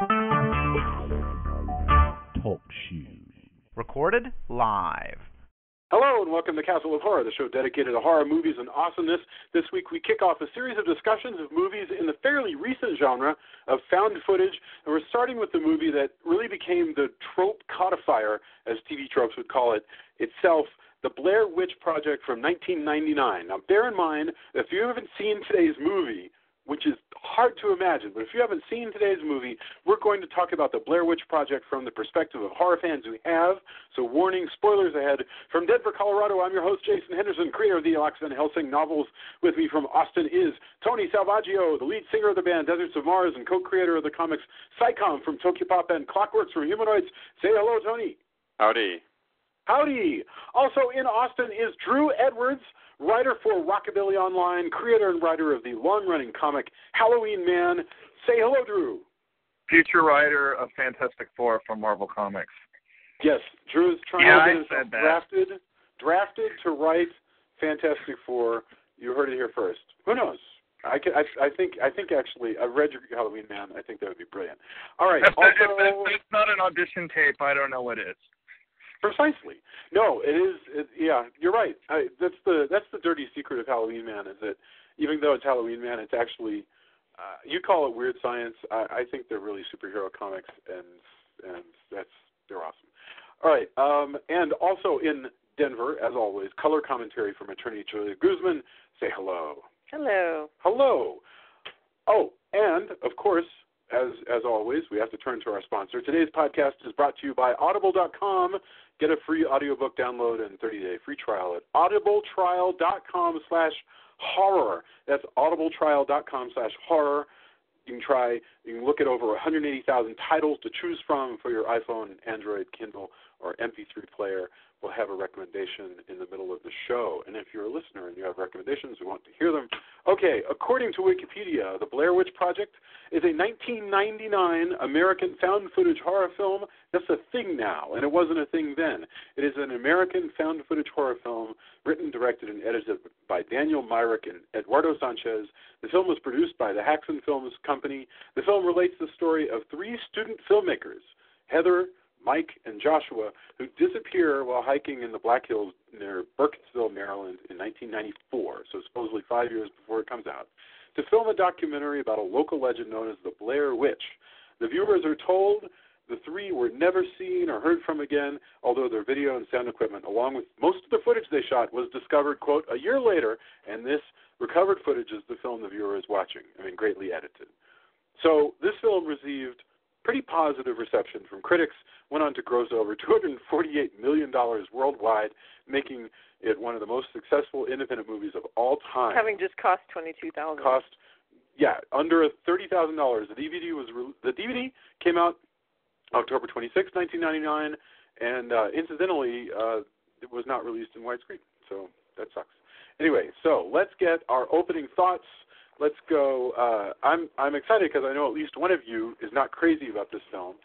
Talk shoes. Recorded live. Hello and welcome to Castle of Horror, the show dedicated to horror movies and awesomeness. This week we kick off a series of discussions of movies in the fairly recent genre of found footage, and we're starting with the movie that really became the trope codifier, as TV tropes would call it, itself, The Blair Witch Project from 1999. Now bear in mind, if you haven't seen today's movie, which is hard to imagine. But if you haven't seen today's movie, we're going to talk about the Blair Witch Project from the perspective of horror fans who have. So, warning, spoilers ahead. From Denver, Colorado, I'm your host, Jason Henderson, creator of the Alex Van Helsing novels. With me from Austin is Tony Salvaggio, the lead singer of the band Deserts of Mars and co creator of the comics Psy-Comm from Tokyopop and Clockworks from Humanoids. Say hello, Tony. Howdy. Howdy. Also in Austin is Drew Edwards writer for Rockabilly Online, creator and writer of the long running comic Halloween Man. Say hello, Drew. Future writer of Fantastic Four from Marvel Comics. Yes, Drew is trying Yeah, to get himself drafted, drafted to write Fantastic Four. You heard it here first. Who knows? I, can, I, I think I think actually I read your Halloween Man. I think that would be brilliant. All right. If, Also, if, if it's not an audition tape, I don't know what is. Precisely. No, it is. It, yeah, you're right. I, that's the that's the dirty secret of Halloween Man is that even though it's Halloween Man, it's actually uh, you call it weird science. I, I think they're really superhero comics, and and that's they're awesome. All right, um, and also in Denver, as always, color commentary from attorney Julia Guzman. Say hello. Hello. Hello. Oh, and of course, as as always, we have to turn to our sponsor. Today's podcast is brought to you by Audible.com. Get a free audiobook download and 30-day free trial at audibletrial.com slash horror. That's audibletrial.com slash horror. You can try, you can look at over 180,000 titles to choose from for your iPhone, Android, Kindle, or MP3 player. We'll have a recommendation in the middle of the show. And if you're a listener and you have recommendations, we want to hear them. Okay, according to Wikipedia, The Blair Witch Project is a 1999 American found footage horror film. That's a thing now, and it wasn't a thing then. It is an American found footage horror film written, directed, and edited by Daniel Myrick and Eduardo Sanchez. The film was produced by the Haxan Films Company. The film relates the story of three student filmmakers, Heather, Mike, and Joshua, who disappear while hiking in the Black Hills near Burkittsville, Maryland in 1994, so supposedly five years before it comes out, to film a documentary about a local legend known as the Blair Witch. The viewers are told the three were never seen or heard from again, although their video and sound equipment, along with most of the footage they shot, was discovered, quote, a year later, and this recovered footage is the film the viewer is watching, I mean, greatly edited. So this film received pretty positive reception from critics, went on to gross over $248 million worldwide, making it one of the most successful independent movies of all time. Having just cost twenty two thousand. cost, yeah, under thirty thousand dollars. The DVD was re- the DVD came out October 26, 1999, and uh, incidentally, uh, it was not released in widescreen, so that sucks. Anyway, so let's get our opening thoughts. Let's go. Uh, I'm I'm excited because I know at least one of you is not crazy about this film.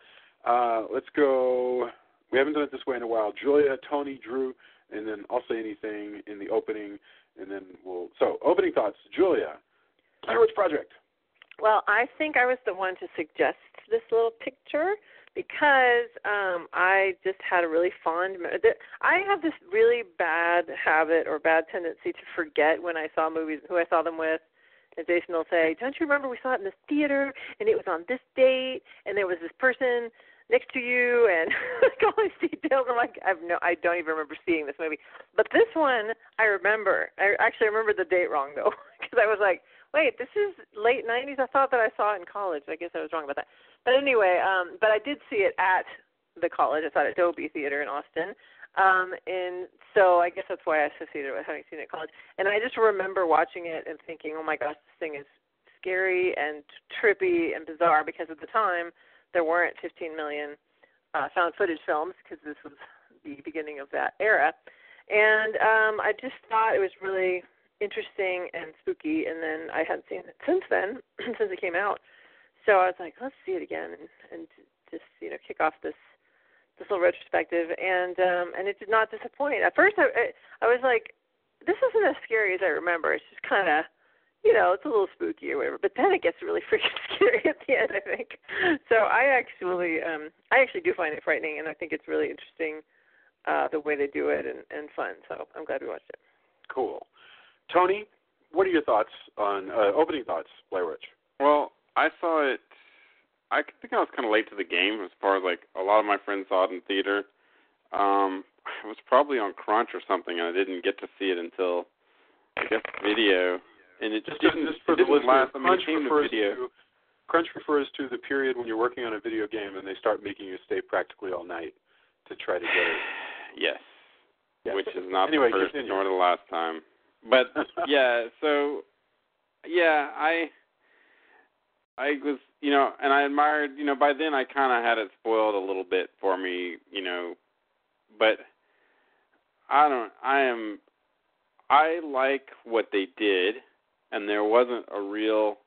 Uh, let's go. We haven't done it this way in a while. Julia, Tony, Drew, and then I'll say anything in the opening, and then we'll. So, opening thoughts. Julia, Blair Witch Project. Well, I think I was the one to suggest this little picture because um I just had a really fond. I have this really bad habit or bad tendency to forget when I saw movies who I saw them with. And Jason will say, "Don't you remember we saw it in this theater and it was on this date and there was this person next to you and all these details." I'm like, I've no, I don't even remember seeing this movie. But this one, I remember. I actually remember the date wrong though, because I was like, "Wait, this is late '90s." I thought that I saw it in college. I guess I was wrong about that. But anyway, um, but I did see it at the college. I saw it at Dobie Theater in Austin. Um, and so I guess that's why I associated it with having seen it at college. And I just remember watching it and thinking, oh my gosh, this thing is scary and trippy and bizarre because at the time there weren't 15 million uh, found footage films because this was the beginning of that era. And um, I just thought it was really interesting and spooky. And then I hadn't seen it since then, since it came out. So I was like, let's see it again and, and just you know kick off this this little retrospective. And um, and it did not disappoint. At first, I I, I was like, this isn't as scary as I remember. It's just kind of you know, it's a little spooky or whatever. But then it gets really freaking scary at the end, I think. so I actually, um, I actually do find it frightening, and I think it's really interesting uh, the way they do it and, and fun. So I'm glad we watched it. Cool. Tony, what are your thoughts on uh, opening thoughts, Blair Witch? Well, I saw it. I think I was kind of late to the game as far as like a lot of my friends saw it in theater. Um, it was probably on Crunch or something, and I didn't get to see it until I guess video. And it just, Just, didn't, just for it the didn't last. I mean, Crunch it came to refers video. to Crunch refers to the period when you're working on a video game and they start making you stay practically all night to try to get it. Yes, Yeah. which is not Anyway, the first continue. nor the last time. But yeah, so yeah, I I was you know, and I admired you know by then I kind of had it spoiled a little bit for me, you know, but I don't. I am. I like what they did, and there wasn't a real.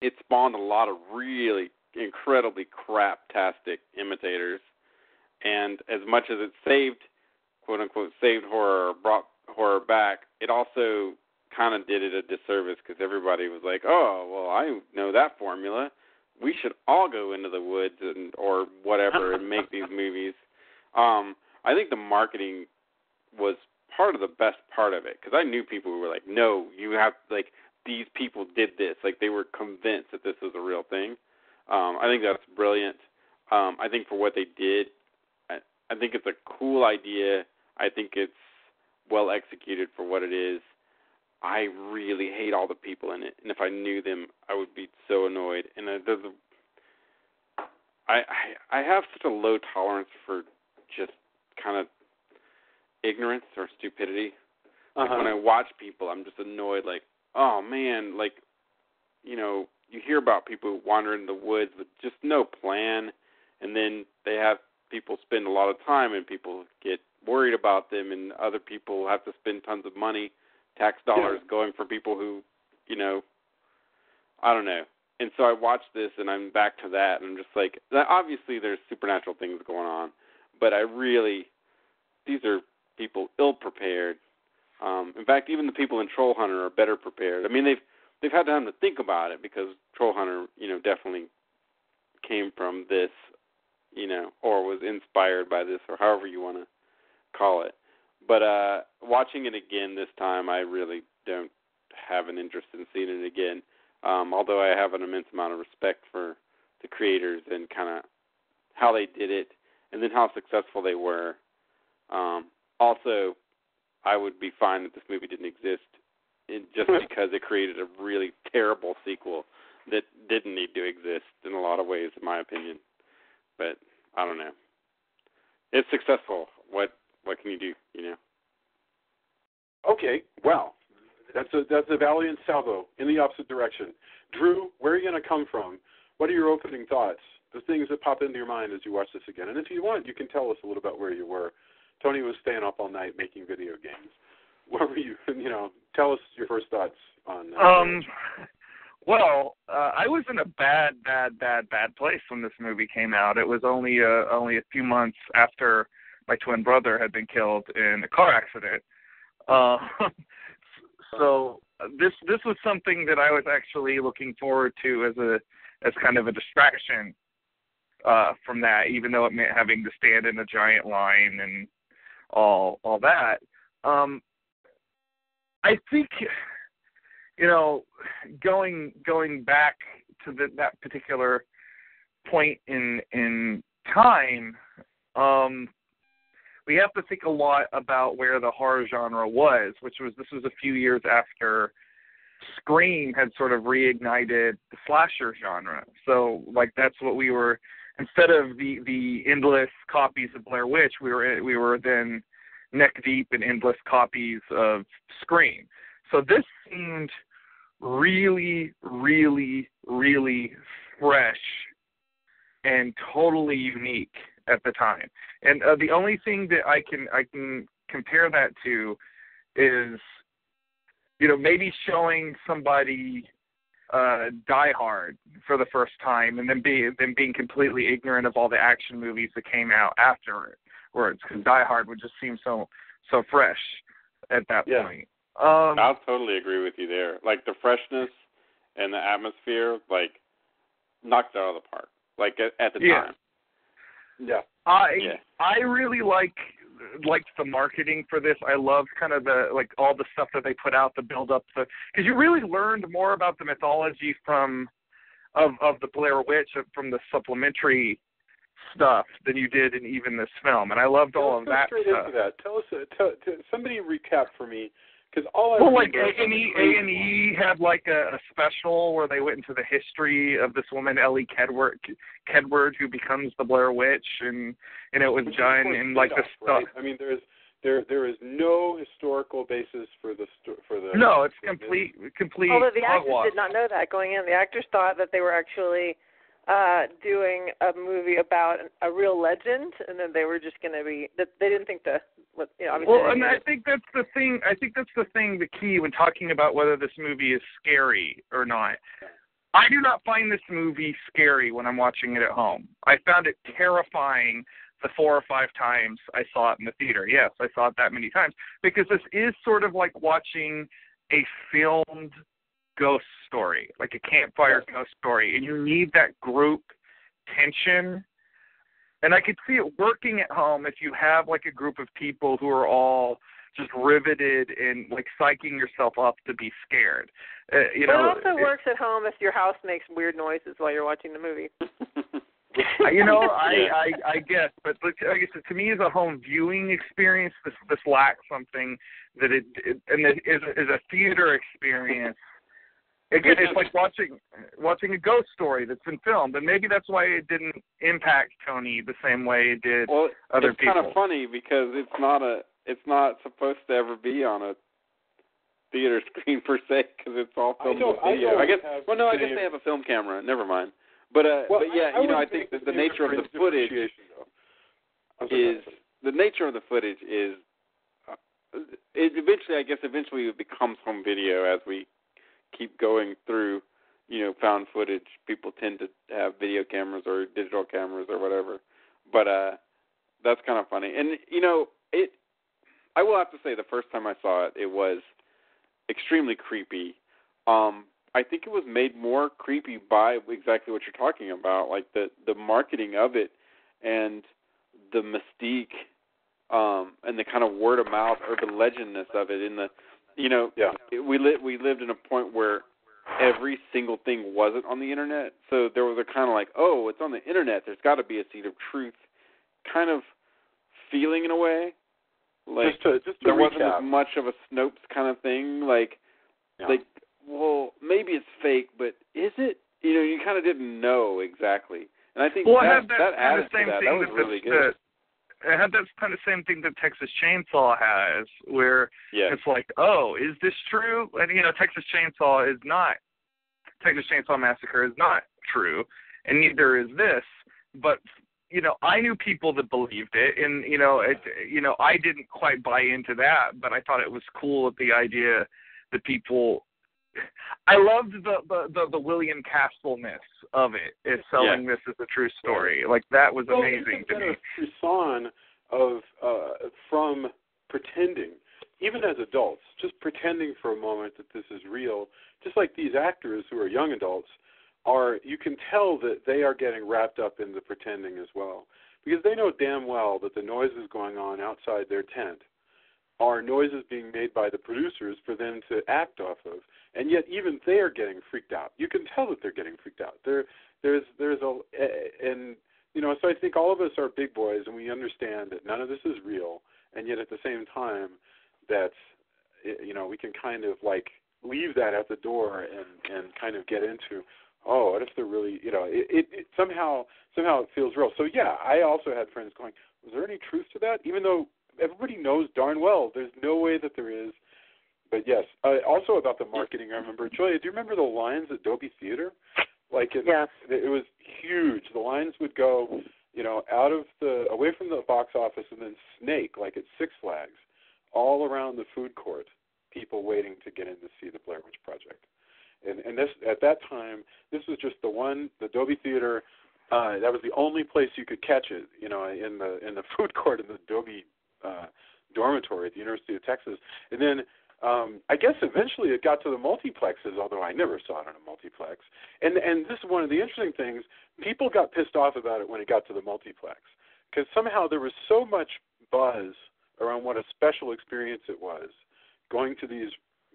It spawned a lot of really incredibly crap-tastic imitators, and as much as it saved, quote unquote, saved horror or brought horror back, it also kind of did it a disservice because everybody was like, "Oh, well, I know that formula. We should all go into the woods and or whatever and make these movies." Um, I think the marketing was part of the best part of it because I knew people who were like, "No, you have like these people did this." Like they were convinced that this was a real thing. Um, I think that's brilliant. Um, I think for what they did, I, I think it's a cool idea. I think it's well executed for what it is. I really hate all the people in it, and if I knew them, I would be so annoyed. And uh, there's a, I, I I have such a low tolerance for just kind of ignorance or stupidity. Like Uh-huh. when I watch people, I'm just annoyed. Like, oh man, like, you know, you hear about people who wander in the woods with just no plan, and then they have people spend a lot of time, and people get worried about them, and other people have to spend tons of money, tax dollars, going for people who, you know, I don't know. And so I watch this, and I'm back to that, and I'm just like, obviously there's supernatural things going on, but I really, these are people ill prepared. Um, in fact, even the people in Troll Hunter are better prepared. I mean, they've they've had time to think about it because Troll Hunter, you know, definitely came from this, you know, or was inspired by this, or however you want to call it. But uh watching it again this time, I really don't have an interest in seeing it again. Um, although I have an immense amount of respect for the creators and kind of how they did it, and then how successful they were. Um, also, I would be fine if this movie didn't exist, it, just because it created a really terrible sequel that didn't need to exist in a lot of ways, in my opinion. But I don't know. It's successful. What what can you do? You know. Okay, well, that's a that's a valiant salvo in the opposite direction. Drew, where are you going to come from? What are your opening thoughts? The things that pop into your mind as you watch this again, and if you want, you can tell us a little about where you were. Tony was staying up all night making video games. Where were you? You know, tell us your first thoughts on. Uh, Um, well, uh, I was in a bad, bad, bad, bad place when this movie came out. It was only uh, only a few months after my twin brother had been killed in a car accident. Uh, so this this was something that I was actually looking forward to as a as kind of a distraction uh, from that, even though it meant having to stand in a giant line and all all that. Um, I think you know, going going back to the, that particular point in in time, um, we have to think a lot about where the horror genre was, which was this was a few years after Scream had sort of reignited the slasher genre. So like that's what we were instead of the the endless copies of Blair Witch, we were we were then neck deep in endless copies of Scream. So this seemed really, really, really fresh and totally unique at the time. And uh, the only thing that I can I can compare that to is, you know, maybe showing somebody uh, Die Hard for the first time, and then be then being completely ignorant of all the action movies that came out afterwards. Because Die Hard would just seem so so fresh at that Yeah. point. Um, I'll totally agree with you there. Like the freshness and the atmosphere, like knocked it out of the park. Like at, at the Yeah. time. Yeah. I Yeah. I really like liked the marketing for this. I loved kind of the like all the stuff that they put out, the build up, the because you really learned more about the mythology from of of the Blair Witch uh, from the supplementary stuff than you did in even this film, and I loved all of that straight stuff. into that. Tell us. Uh, tell, t- somebody recap for me, because all I Well, like A and E, A and E had like a, a special where they went into the history of this woman Elly Kedward, Kedward, who becomes the Blair Witch, and and it was Which is done quite in like the stuff. right? I mean, there is there there is no historical basis for the sto- for the. No, it's for complete, complete. Although the actors did not know that going in, the actors thought that they were actually uh doing a movie about a real legend, and then they were just going to be. That they didn't think the what you know. Obviously, Well, and I think that's the thing. I think that's the thing, the key when talking about whether this movie is scary or not. I do not find this movie scary when I'm watching it at home. I found it terrifying the four or five times I saw it in the theater. Yes, I saw it that many times because this is sort of like watching a filmed ghost story, like a campfire ghost story, and you need that group tension. And I could see it working at home if you have like a group of people who are all just riveted and like psyching yourself up to be scared. Uh, you but know, it also it- works at home if your house makes weird noises while you're watching the movie. you know, I, I I guess, but look, I guess to me as a home viewing experience, this this lacks something that it, it and it is is a theater experience. Again, it's like watching watching a ghost story that's been filmed, and maybe that's why it didn't impact Tony the same way it did well, other it's people. It's kind of funny because it's not a it's not supposed to ever be on a theater screen per se because it's all filmed don't- with video. don't I guess. Well, no, I guess they have a film camera. Never mind. But uh, Well, but yeah, I, I you know, I think that the the nature of the footage differentiation, though. I'm sorry, is the nature of the footage is uh, it eventually I guess eventually it becomes home video as we keep going through you know found footage. People tend to have video cameras or digital cameras or whatever. But uh that's kind of funny. And you know it I will have to say the first time I saw it it was extremely creepy. Um I think it was made more creepy by exactly what you're talking about like the the marketing of it and the mystique um and the kind of word of mouth urban legendness of it in the you know Yeah. we li- we lived in a point where every single thing wasn't on the internet. So there was a kind of like oh it's on the internet. There's got to be a seed of truth kind of feeling in a way. Like just to just to there wasn't as much of a Snopes kind of thing. Like yeah. like well maybe it's fake but is it? You know you kind of didn't know exactly. And I think Well, I that had that, that kind added of same to that thing that was that, really that, good. that it had that kind of same thing that Texas Chainsaw has, where yeah it's like, oh, is this true? And you know, Texas Chainsaw is not. Texas Chainsaw Massacre is not true, and neither is this. But you know, I knew people that believed it, and you know, it, you know, I didn't quite buy into that, but I thought it was cool that the idea that people. I loved the the the, the William Castle-ness of it, is selling this as a true story. Like that was well, amazing to a me. better frisson of uh, from pretending, even as adults, just pretending for a moment that this is real. Just like these actors who are young adults are, you can tell that they are getting wrapped up in the pretending as well, because they know damn well that the noise is going on outside their tent are noises being made by the producers for them to act off of, and yet even they are getting freaked out. You can tell that they're getting freaked out. There, there's, there's a, and you know, so I think all of us are big boys, and we understand that none of this is real, and yet at the same time, that you know, we can kind of like leave that at the door and and kind of get into, oh, what if they're really, you know, it, it, it somehow somehow it feels real. So yeah, I also had friends going, was there any truth to that? Even though everybody knows darn well there's no way that there is. But yes, uh, also about the marketing, I remember. Julia, do you remember the lines at Dobie Theater? Like in, Yeah. it was huge. The lines would go, you know, out of the away from the box office and then snake like at Six Flags, all around the food court. People waiting to get in to see the Blair Witch Project, and and this at that time this was just the one the Dobie Theater. Uh, that was the only place you could catch it, you know, in the in the food court in the Dobie uh, dormitory at the University of Texas. And then Um, I guess eventually it got to the multiplexes, although I never saw it on a multiplex. And and this is one of the interesting things. People got pissed off about it when it got to the multiplex because somehow there was so much buzz around what a special experience it was going to these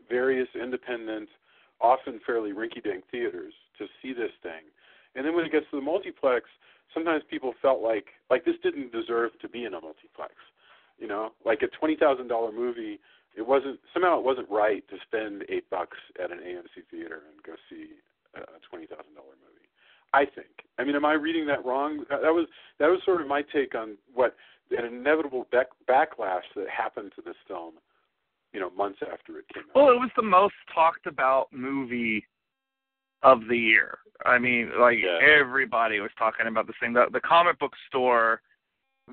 various independent, often fairly rinky-dink theaters to see this thing. And then when it gets to the multiplex, sometimes people felt like like this didn't deserve to be in a multiplex. You know, like a twenty thousand dollar movie, it wasn't somehow it wasn't right to spend eight bucks at an AMC theater and go see a twenty thousand dollar movie. I think. I mean, am I reading that wrong? That was that was sort of my take on what an inevitable back, backlash that happened to this film. You know, months after it came out. Well, it was the most talked about movie of the year. I mean, like Yeah. everybody was talking about this thing. The, the comic book store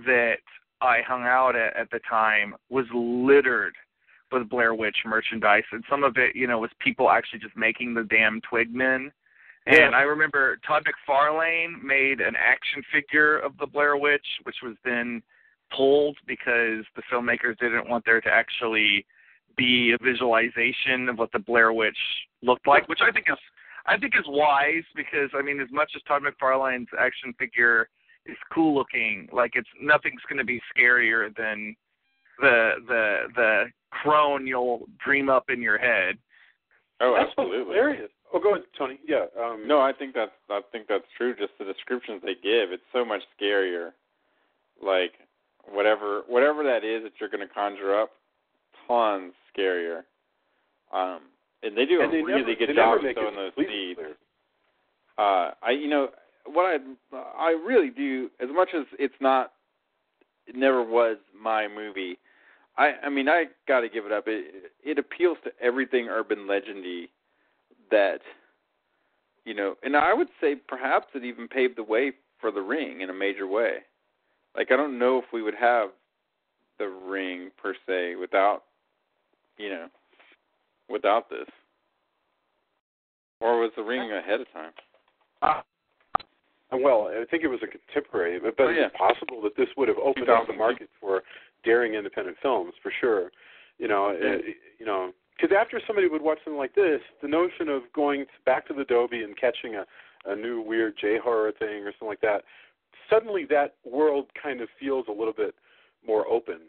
that I hung out at at the time was littered with Blair Witch merchandise, and some of it, you know, was people actually just making the damn Twigmen. And I remember Todd McFarlane made an action figure of the Blair Witch, which was then pulled because the filmmakers didn't want there to actually be a visualization of what the Blair Witch looked like, which I think is I think is wise because I mean, as much as Todd McFarlane's action figure is cool looking, like it's nothing's going to be scarier than the the the crone you'll dream up in your head. Oh, That's absolutely. hilarious. Oh, go ahead, Tony. Yeah. Um, No, I think that's I think that's true. Just the descriptions they give, it's so much scarier. Like whatever whatever that is that you're going to conjure up, tons scarier. Um, and they do and a they really never, good job never of make those completely seeds. Uh, I you know what I I really do as much as it's not it never was my movie. I I mean I got to give it up. It it appeals to everything urban legendy that you know, and I would say perhaps it even paved the way for the ring in a major way. Like I don't know if we would have the ring per se without you know without this. Or was the ring ahead of time? Uh, Well, I think it was a contemporary, but, but Oh, yeah. it's possible that this would have opened up the market for daring independent films for sure. You know, Yeah. uh, you know, because after somebody would watch something like this, the notion of going to, back to the Dobie and catching a a new weird J horror thing or something like that, suddenly that world kind of feels a little bit more open.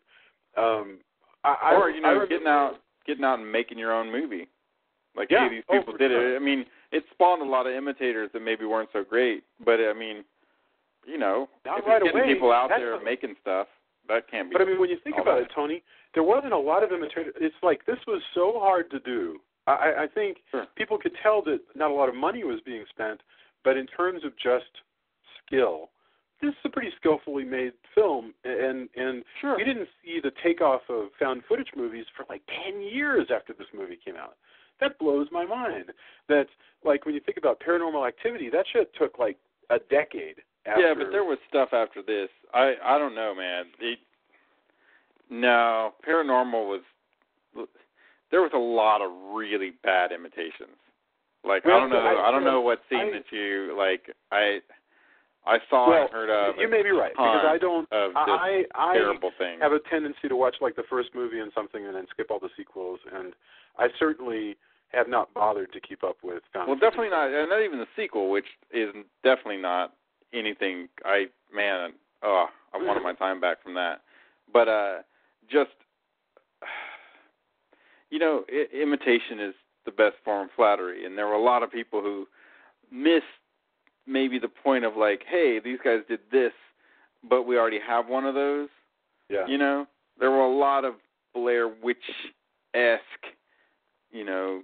Um, I, I, or you know, I remember, getting out, getting out and making your own movie. Like Yeah. hey, these Oh, people for did sure. it. I mean, it spawned a lot of imitators that maybe weren't so great, but I mean, you know, Not if right getting away. people out there making stuff, that can't be. But I mean, when you think about that. it, Tony, there wasn't a lot of imitators. It's like this was so hard to do. I, I think Sure. people could tell that not a lot of money was being spent, but in terms of just skill, this is a pretty skillfully made film. And and sure. we didn't see the takeoff of found footage movies for like ten years after this movie came out. That blows my mind. That like when you think about Paranormal Activity, that shit took like a decade. After, Yeah, but there was stuff after this. I I don't know, man. It, no, paranormal was. There was a lot of really bad imitations. Like Well, I don't know. I- I, don't know what scene I- that you like. I I saw well, and heard of. you may be right because I don't. of I I terrible things. have a tendency to watch like the first movie and something and then skip all the sequels and I certainly have not bothered to keep up with found Well, definitely not, and not even the sequel, which is definitely not anything. I man, oh, I wanted my time back from that. But uh just you know, I- imitation is the best form of flattery, and there were a lot of people who missed maybe the point of like, hey, these guys did this, but we already have one of those. yeah. You know, there were a lot of Blair Witch esque, you know,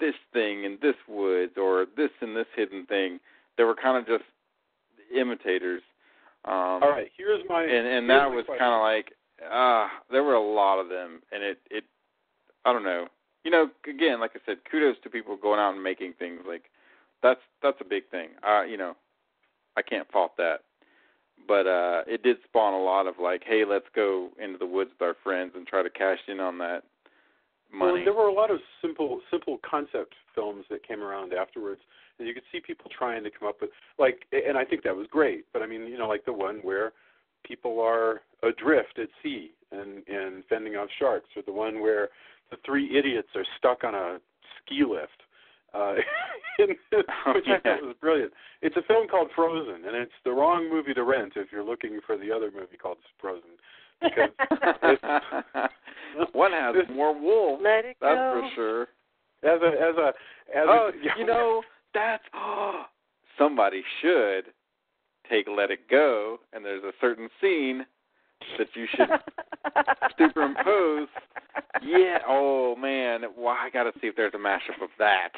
this thing in this woods or this and this hidden thing. They were kind of just imitators. Um all right, here's my and and that was kind of like ah, there were a lot of them and it it I don't know. You know, again, like I said, kudos to people going out and making things like that's that's a big thing. Uh, you know, I can't fault that. But uh it did spawn a lot of like, hey, let's go into the woods with our friends and try to cash in on that money. Well, there were a lot of simple simple concept films that came around afterwards, and you could see people trying to come up with like, and I think that was great. But I mean, you know, like the one where people are adrift at sea and and fending off sharks, or the one where the three idiots are stuck on a ski lift. Uh, which Oh, I yeah. thought was brilliant. It's a film called Frozen, and it's the wrong movie to rent if you're looking for the other movie called Frozen. Because One has more wool. Let it That's go. for sure. as a as a as Oh, a, you know, that's oh, somebody should take Let It Go, and there's a certain scene that you should superimpose. Yeah. Oh man. Wow. I got to see if there's a mashup of that.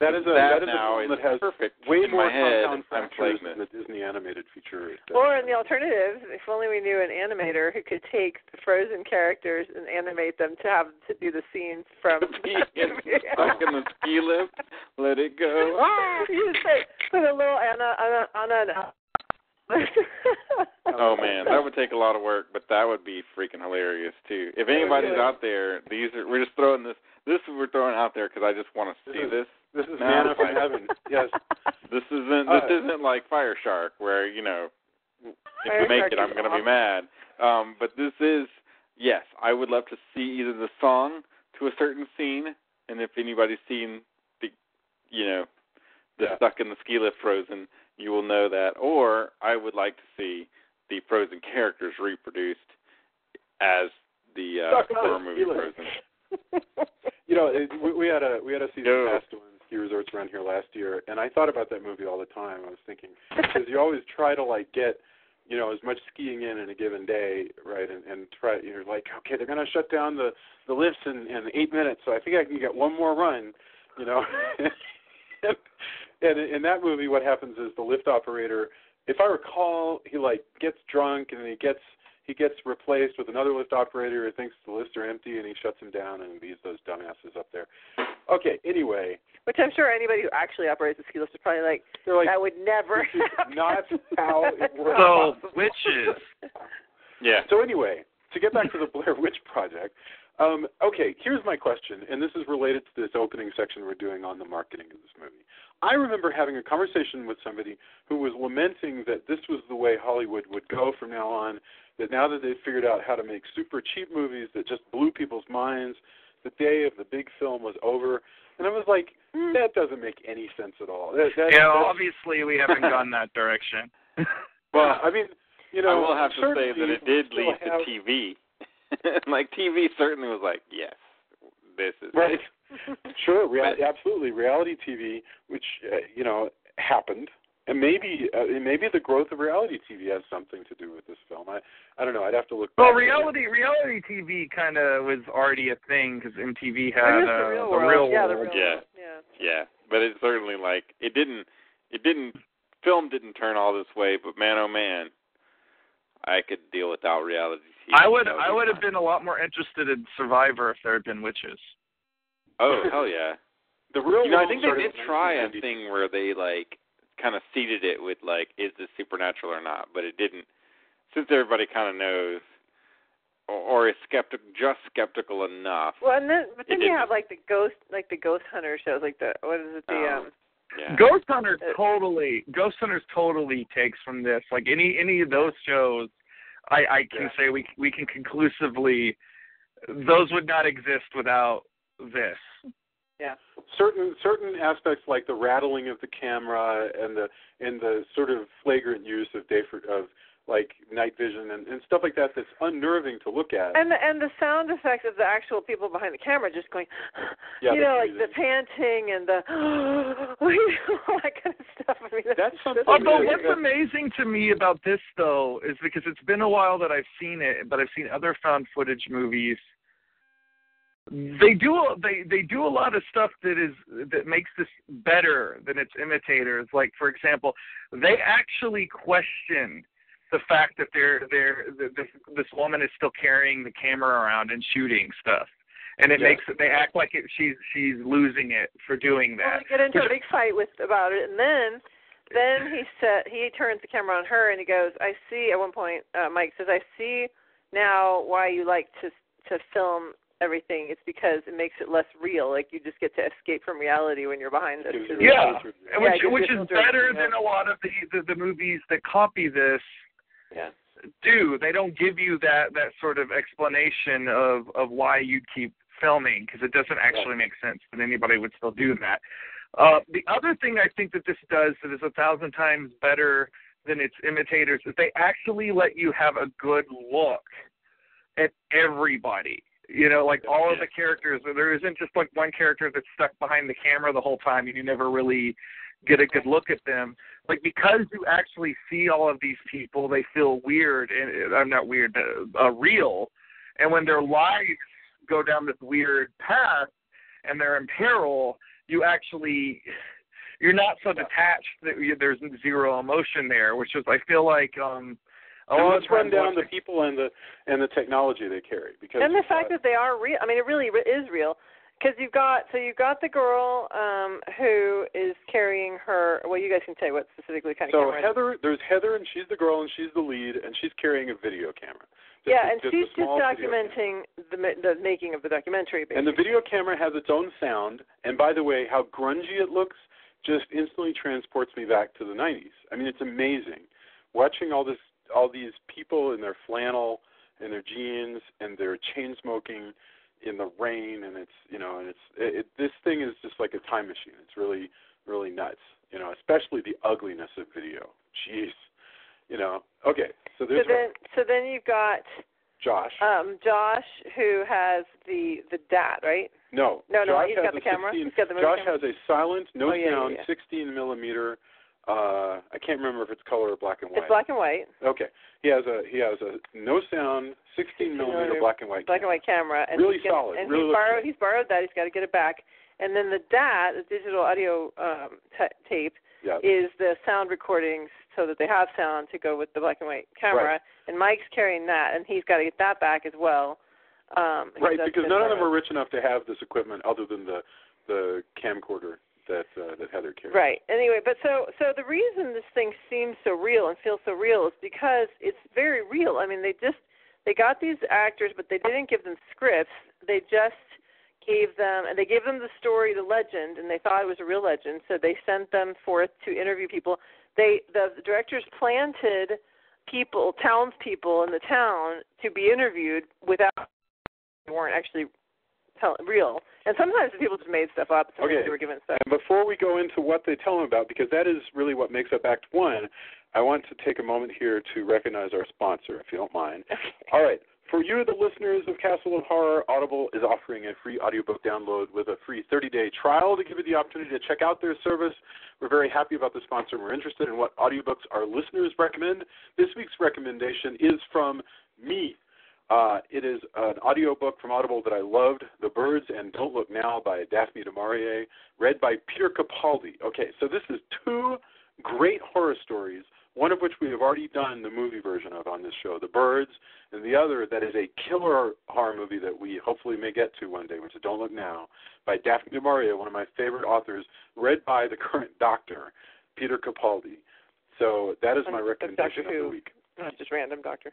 That is a that that is a film that has perfect way in more my head. compound I'm fractures than the Disney animated feature. Or in the alternative, if only we knew an animator who could take the Frozen characters and animate them to have to do the scenes from. Be in, stuck in the ski lift. Let it go. Ah! you just say, put a little Anna Anna Anna. Oh man, that would take a lot of work, but that would be freaking hilarious too. If anybody's out there, these are we're just throwing this. This we're throwing out there because I just want to see this. This is No, manna from heaven. Yes. This isn't this Uh, isn't like Fire Shark where you know if Fire we make Shark it, I'm gonna be mad. Um, but this is yes, I would love to see either the song to a certain scene, and if anybody's seen the, you know, the Yeah. stuck in the ski lift Frozen, you will know that. Or I would like to see the Frozen characters reproduced as the uh, horror movie. Frozen. You know, it, we, we had a we had a season Go. pass to one ski resorts around here last year, and I thought about that movie all the time. I was thinking because you always try to like get you know as much skiing in in a given day, right? And and try you're like, okay, they're gonna shut down the the lifts in in eight minutes, so I think I can get one more run, you know. and, and in that movie, what happens is the lift operator, if I recall, he like gets drunk and he gets he gets replaced with another lift operator who thinks the lifts are empty and he shuts him down and leaves those dumbasses up there. Okay, anyway, Which I'm sure anybody who actually operates a ski lift is probably like, they're like, that would never this is not how it works. So witches. Yeah. So anyway, to get back to the Blair Witch Project, um, okay, here's my question, and this is related to this opening section we're doing on the marketing of this movie. I remember having a conversation with somebody who was lamenting that this was the way Hollywood would go from now on, that now that they've figured out how to make super cheap movies that just blew people's minds, the day of the big film was over. And I was like, that doesn't make any sense at all. That, that, Yeah, that's- obviously we haven't gone that direction. well, I mean, you know, I will have to say that it did we lead have- to TV. like TV certainly was like, yes, this is Right. sure. Rea- absolutely. Reality TV, which uh, you know happened, and maybe uh, and maybe the growth of reality TV has something to do with this film. I I don't know. I'd have to look. Well, back at it. reality reality TV kind of was already a thing because MTV had is uh, the real the world. real yeah, the real Yeah. world. Yeah. Yeah, but it certainly like it didn't it didn't film didn't turn all this way, but man oh man, I could deal without reality TV. I would I would have been a lot more interested in Survivor if there had been witches. Oh hell yeah! The real You know, I think they did try a thing where they like kind of seeded it with like, is this supernatural or not? But it didn't. Since everybody kind of knows, or, or is skeptic, just skeptical enough. Well, and then but then you didn't. have like the ghost, like the ghost hunter shows, like the what is it? The Oh. um. Yeah. Ghost Hunter Uh, totally Ghost Hunters totally takes from this. Like any any of those shows, I I can Yeah. say we we can conclusively those would not exist without this. Yeah. certain certain aspects like the rattling of the camera and the and the sort of flagrant use of day for, of like night vision and, and stuff like that that's unnerving to look at. And the and the sound effects of the actual people behind the camera just going, Yeah, you the know, like the panting and the you all that kind of stuff. I mean, That's something Although what's yeah. amazing to me about this though is because it's been a while that I've seen it, but I've seen other found footage movies. They do they they do a lot of stuff that is that makes this better than its imitators. Like for example, they actually question the fact that they're they're that this this woman is still carrying the camera around and shooting stuff, and it Yeah. makes it they act like it, she's she's losing it for doing well, that. they get into a big fight with about it, and then then he said he turns the camera on her and he goes, "I see." At one point, uh, Mike says, "I see now why you like to to film." Everything it's because it makes it less real. Like you just get to escape from reality when you're behind this. Gives Yeah. And Yeah, which it which is better than a lot of the, the the movies that copy this Yeah. do. They don't give you that that sort of explanation of of why you'd keep filming because it doesn't actually make sense that anybody would still do that. Uh, the other thing I think that this does that is a thousand times better than its imitators is they actually let you have a good look at everybody. You know, like all of the characters. There isn't just like one character that's stuck behind the camera the whole time, and you never really get a good look at them. Like because you actually see all of these people, they feel weird and I'm not weird, uh, uh, real. And when their lives go down this weird path and they're in peril, you actually you're not so detached that you, there's zero emotion there, which is I feel like um And let's run down the people and the and the technology they carry because and the fact uh, that they are real. I mean, it really is real. Because you've got so you've got the girl um who is carrying her. Well, you guys can say what specifically kind of so camera. it is. Heather, there's Heather, and she's the girl, and she's the lead, and she's carrying a video camera. Just yeah, a- and just she's just small video camera. documenting the the making of the documentary. Basically. And the video camera has its own sound. And by the way, how grungy it looks just instantly transports me back to the 90s. I mean, it's amazing watching all this, all these people in their flannel and their jeans and they're chain smoking in the rain, and it's you know, and it's it, it, this thing is just like a time machine. It's really, really nuts. You know, especially the ugliness of video. Jeez. You know. Okay, so so there's then so then you've got Josh. um Josh who has the the dad right. No, No, no, he's got the camera. 16 He's got the Josh camera. has a silent, no Oh, yeah, yeah, sound, yeah. 16 millimeter. Uh, I can't remember if it's color or black and white. It's black and white, Okay, he has a he has a no sound, 16 millimeter black and white. black and white camera, and Really he's solid, And really he's borrowed good. he's borrowed that. He's got to get it back. And then the DAT, the digital audio um, ta tape, Yeah. is the sound recordings so that they have sound to go with the black and white camera. Right. And Mike's carrying that, and he's got to get that back as well. Um, right, because none of them are rich enough to have this equipment other than the the camcorder that uh, that Heather carries. Right. Anyway, but so so the reason this thing seems so real and feels so real is because it's very real. I mean, they just they got these actors, but they didn't give them scripts. They just gave them and they gave them the story, the legend, and they thought it was a real legend. So they sent them forth to interview people. They the, the directors planted people, townspeople in the town to be interviewed without they weren't actually tell, real. And sometimes the people just made stuff up. Sometimes Okay. they were given stuff. And before we go into what they tell them about, because that is really what makes up Act One, I want to take a moment here to recognize our sponsor, if you don't mind. All right. For you, the listeners of Castle of Horror, Audible is offering a free audiobook download with a free 30 day trial to give you the opportunity to check out their service. We're very happy about the sponsor and we're interested in what audiobooks our listeners recommend. This week's recommendation is from me. Uh, it is an audiobook from Audible that I loved, The Birds and Don't Look Now by Daphne du Maurier, read by Peter Capaldi. Okay, so this is two great horror stories, one of which we have already done the movie version of on this show, The Birds, and the other that is a killer horror movie that we hopefully may get to one day, which is Don't Look Now, by Daphne du Maurier, one of my favorite authors, read by the current Doctor, Peter Capaldi. So that is my recommendation of the week. Not just random doctor.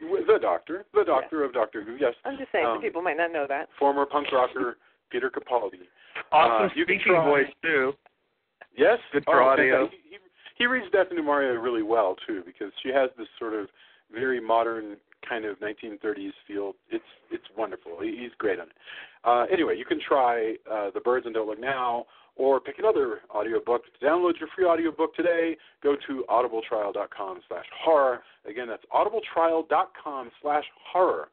The Doctor, the Doctor of Doctor Who, yes. I'm just saying, Um, some people might not know that. Former punk rocker Peter Capaldi. Awesome Uh, you speaking try- voice too. Yes, Good for oh, audio. He, he, he reads Daphne du Maurier really well too, because she has this sort of very modern kind of 1930s feel. It's it's wonderful. He, he's great on it. Uh, anyway, you can try uh, The Birds and Don't Look Now, or pick another audiobook. Download your free audiobook today, go to audibletrial.com slash horror. Again, that's audibletrial.com slash horror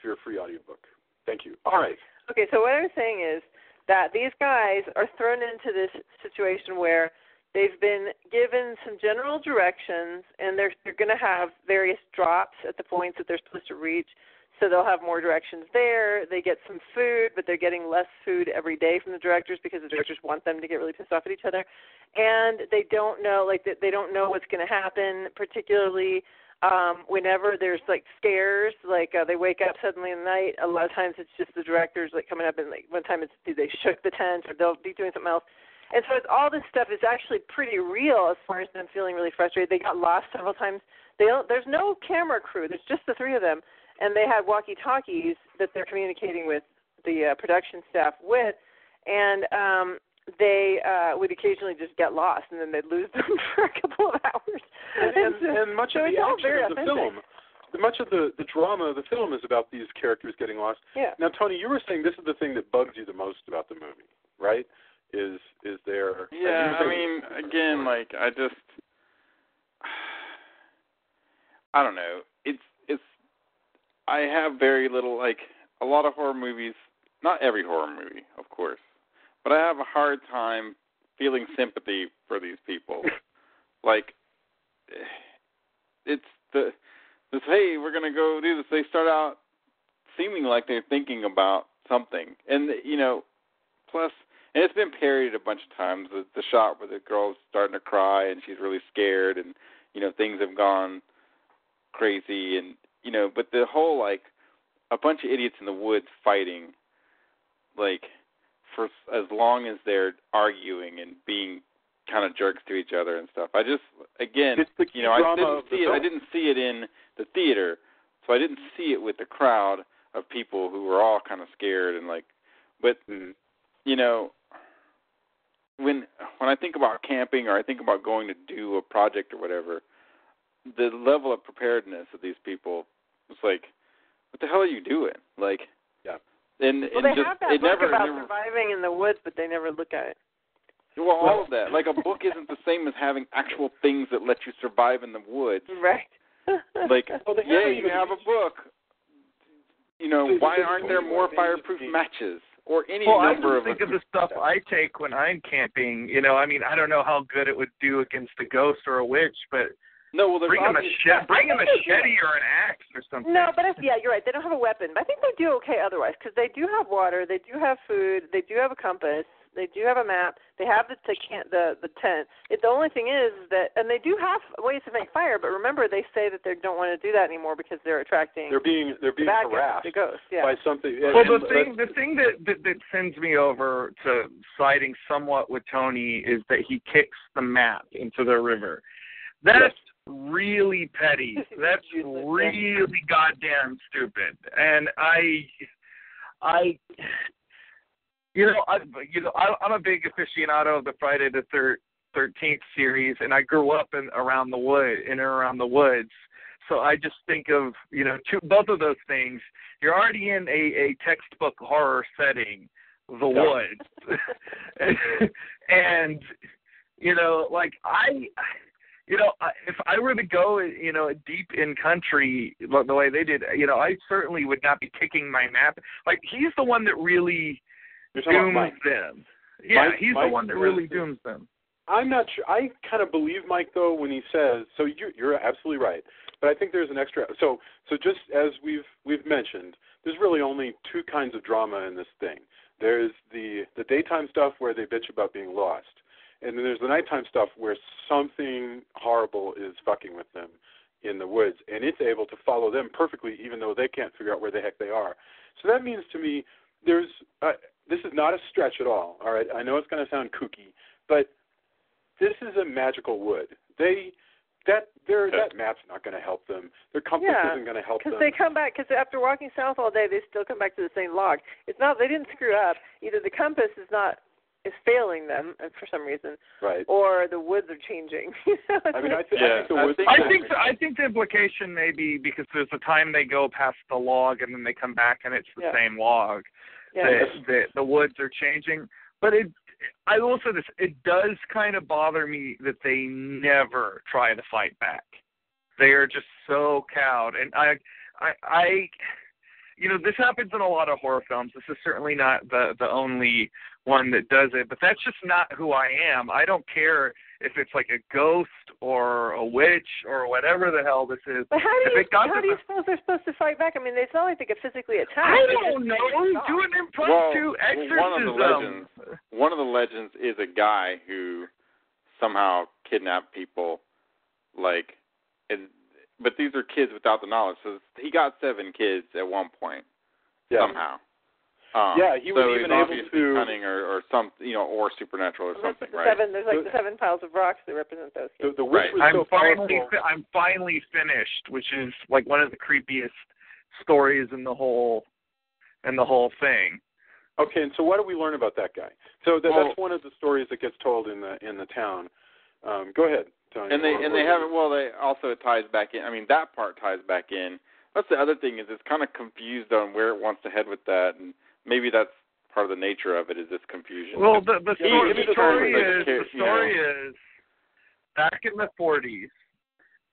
for your free audiobook. Thank you. All right. Okay, so what I'm saying is that these guys are thrown into this situation where they've been given some general directions, and they're they're going to have various drops at the points that they're supposed to reach. So they'll have more directions there. They get some food, but they're getting less food every day from the directors because the directors want them to get really pissed off at each other, and they don't know like they don't know what's going to happen, particularly um whenever there's like scares like uh, they wake up suddenly in the night. A lot of times it's just the directors like coming up and like one time it's they shook the tent or they'll be doing something else. And so it's all this stuff is actually pretty real as far as them feeling really frustrated. They got lost several times. They don't there's no camera crew. There's just the three of them and they had walkie talkies that they're communicating with the uh, production staff with and um they uh would occasionally just get lost and then they'd lose them for a couple of hours And, and, so- and much so of the action of the authentic. film, much of the the drama of the film is about these characters getting lost. Yeah. Now, Tony, you were saying this is the thing that bugs you the most about the movie, right? Is is there? Yeah, I mean, again, like I just, I don't know. I have very little like a lot of horror movies. Not every horror movie, of course, but I have a hard time feeling sympathy for these people. like, it's the this. Hey, we're gonna go do this. They start out seeming like they're thinking about something, and you know, plus and it's been parodied a bunch of times. The, the shot where the girl's starting to cry and she's really scared, and you know things have gone crazy, and you know, but the whole like a bunch of idiots in the woods fighting, like for as long as they're arguing and being kind of jerks to each other and stuff. I just again, you know, I didn't see it. I didn't see it in the theater, so I didn't see it with the crowd of people who were all kind of scared and like. But Mhm. you know, when when I think about camping or I think about going to do a project or whatever, the level of preparedness of these people was like, what the hell are you doing? Like, Yeah. And Well, and they just have that it book never, about never surviving in the woods, but they never look at it. well all of that. Like a book isn't the same as having actual things that let you survive in the woods. Right. Like, Well, they yeah, haven't you have a book. You know, They- why aren't there more fireproof matches or any well, I number just of think of the stuff I take when I'm camping. You know, I mean, I don't know how good it would do against a ghost or a witch, but No, well, there's bring him a obvious- machete, bring him a I think machete or an axe or something. No, but if, yeah, you're right. They don't have a weapon, but I think they do okay otherwise because they do have water, they do have food, they do have a compass, they do have a map, they have the the can the the tent. It, the only thing is that, and they do have ways to make fire, but remember they say that they don't want to do that anymore because they're attracting They're being they're being bad guys, harassed the ghosts. Yeah. by something. Well, and- the and- thing the thing that, that that sends me over to siding somewhat with Tony is that he kicks the map into the river. That's really petty. That's really goddamn stupid. And I, I, you know, I you know I, I'm a big aficionado of the Friday the Thir- Thirteenth series, and I grew up in around the wood in and around the woods. So I just think of you know two, both of those things. You're already in a, a textbook horror setting, the woods, and you know, like I, you know, I- if I were to go, you know, deep in country the way they did, you know, I certainly would not be kicking my map. Like he's the one that really You're talking about dooms them. Yeah, Mike- he's Mike the one that really the- dooms them. I'm not sure. I kind of believe Mike though when he says. So you're, you're absolutely right. But I think there's an extra. So so just as we've we've mentioned, there's really only two kinds of drama in this thing. There's the the daytime stuff where they bitch about being lost, and then there's the nighttime stuff where something horrible is fucking with them in the woods, and it's able to follow them perfectly, even though they can't figure out where the heck they are. So that means to me, there's uh, this is not a stretch at all. All right, I know it's going to sound kooky, but this is a magical wood. They that their that map's not going to help them. Their compass Yeah, isn't going to help Because them. they come back, because after walking south all day, they still come back to the same log. It's not they didn't screw up. Either the compass is not is failing them uh, for some reason, right. or the woods are changing. I mean, I, th- Yeah, I think the I woods. think- I think I think the implication may be because there's a time they go past the log and then they come back and it's the Yeah. same log. yeah. that, that the woods are changing. But it, I will say this: it does kind of bother me that they never try to fight back. They are just so cowed, and I, I, I, you know, this happens in a lot of horror films. This is certainly not the the only one that does it, but that's just not who I am. I don't care if it's like a ghost or a witch or whatever the hell this is. But how do If you how do you the- suppose they're supposed to fight back? I mean, it's not like they could physically attack. I They don't know. take shots. Do an Well, impromptu exorcism. one of the legends, one of the legends is a guy who somehow kidnapped people, like, and but these are kids without the knowledge. So he got seven kids at one point yeah. somehow. Um, Yeah, he was so even he's able obviously to- cunning or, or some, you know, or supernatural or Well, something, the right? seven. There's like So- the seven piles of rocks that represent those The, kids. the witch Right. was I'm so finally powerful. fi- I'm finally finished, which is like one of the creepiest stories in the whole in the whole thing. Okay, and so what do we learn about that guy? So that, Well- that's one of the stories that gets told in the in the town. Um, go ahead, Tony, and they and they haven't. Well, they also it ties back in. I mean, that part ties back in. That's the other thing is it's kind of confused on where it wants to head with that, and maybe that's part of the nature of it is this confusion. Well, the the story, the story is the story is back in the 40s,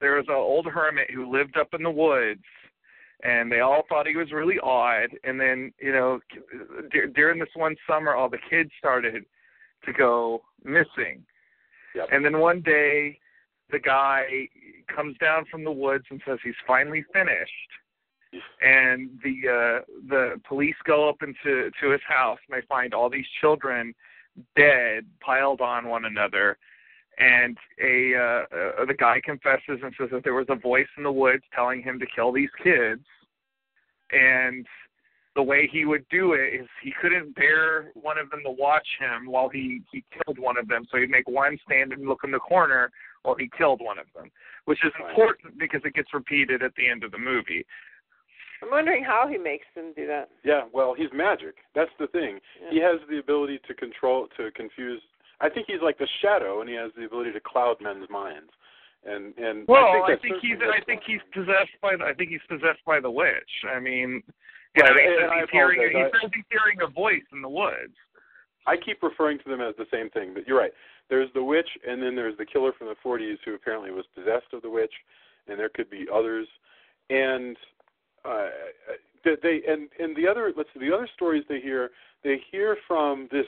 there was an old hermit who lived up in the woods, and they all thought he was really odd. And then, you know, d- during this one summer, all the kids started to go missing. Yep. And then one day, the guy comes down from the woods and says he's finally finished. And the uh the police go up into to his house and they find all these children dead piled on one another. And a uh, uh the guy confesses and says that there was a voice in the woods telling him to kill these kids. And the way he would do it is he couldn't bear one of them to watch him while he he killed one of them. So he'd make one stand and look in the corner while he killed one of them which is important because it gets repeated at the end of the movie I'm wondering how he makes them do that. Yeah, well, he's magic. That's the thing. Yeah. He has the ability to control, to confuse. I think he's like the shadow, and he has the ability to cloud men's minds. And and Well, I think, I think he's certainly I think he's possessed by the I think he's possessed by the witch. I mean, yeah, Well, he and says I he's hearing he apologize. I- says he's hearing a voice in the woods. I keep referring to them as the same thing, but you're right. There's the witch, and then there's the killer from the 40s who apparently was possessed of the witch, and there could be others. And uh, they- they and and the other let's see the other stories they hear they hear from this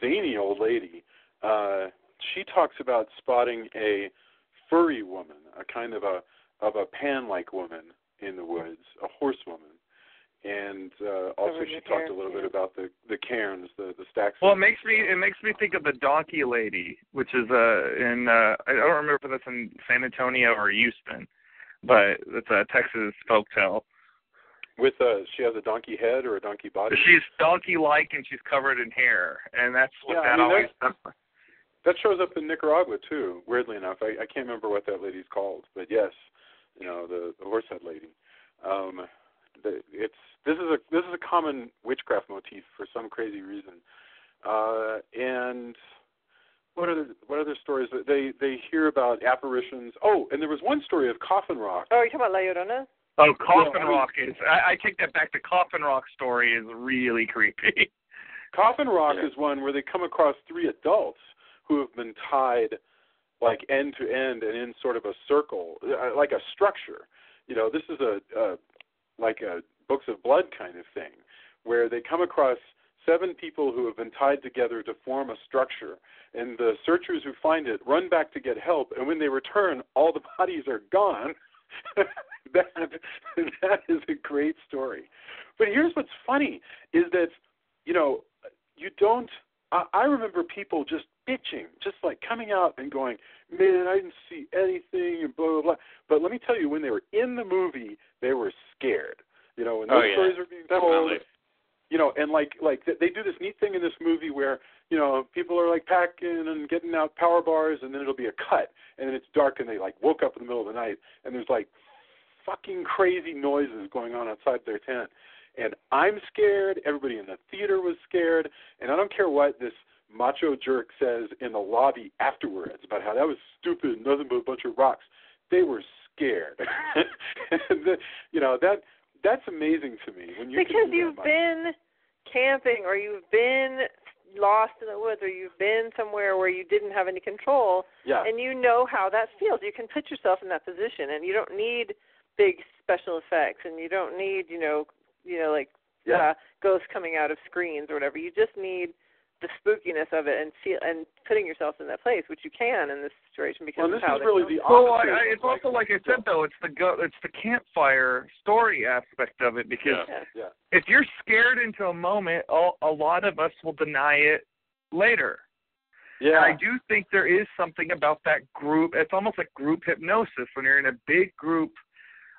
zany old lady. Uh, she talks about spotting a furry woman, a kind of a of a pan-like woman in the woods, a horse woman. And uh, also, she with talked hair, a little yeah. bit about the the cairns, the the stacks. Well, it makes me it makes me think of the donkey lady, which is uh in uh I don't remember if that's in San Antonio or Houston, but it's a Texas folktale. With uh, she has a donkey head or a donkey body. She's donkey-like and she's covered in hair, and that's what Yeah, I that mean, always. That shows up in Nicaragua too. Weirdly enough, I, I can't remember what that lady's called, but yes, you know the, the horsehead lady. Um, the, it's this is a this is a common witchcraft motif for some crazy reason. Uh, and what other what other stories? that They they hear about apparitions. Oh, and there was one story of Coffin Rock. Oh, are you talking about La Llorona? Oh, Coffin Well, I mean- Rock is. I, I take that back. The Coffin Rock story is really creepy. Coffin Rock Yeah. is one where they come across three adults who have been tied like end to end and in sort of a circle, uh, like a structure. You know, this is a, a like a books of blood kind of thing, where they come across seven people who have been tied together to form a structure, and the searchers who find it run back to get help, and when they return, all the bodies are gone. that that is a great story. But here's what's funny is that you know you don't. I, I remember people just bitching, just like coming out and going, "Man, I didn't see anything," and blah blah blah. But let me tell you, when they were in the movie, they were scared. You know, when Oh, yeah. stories were being told, Definitely. you know, and like like they do this neat thing in this movie where you know people are like packing and getting out power bars, and then it'll be a cut, and then it's dark, and they like woke up in the middle of the night, and there's like fucking crazy noises going on outside their tent, and I'm scared. Everybody in the theater was scared, and I don't care what this macho jerk says in the lobby afterwards about how that was stupid, nothing but a bunch of rocks. They were scared, and the, you know that that's amazing to me when you because you've been camping or you've been lost in the woods or you've been somewhere where you didn't have any control yeah and you know how that feels. You can put yourself in that position and you don't need big special effects and you don't need, you know, you know like yeah uh, ghosts coming out of screens or whatever. You just need the spookiness of it and feel and putting yourself in that place, which you can in this situation because well of this how is really the it. Well, I, I, it's also like I said though, it's the go, it's the campfire story aspect of it because Yeah. Yeah. yeah if you're scared into a moment, a, a lot of us will deny it later. yeah And I do think there is something about that group. It's almost like group hypnosis when you're in a big group.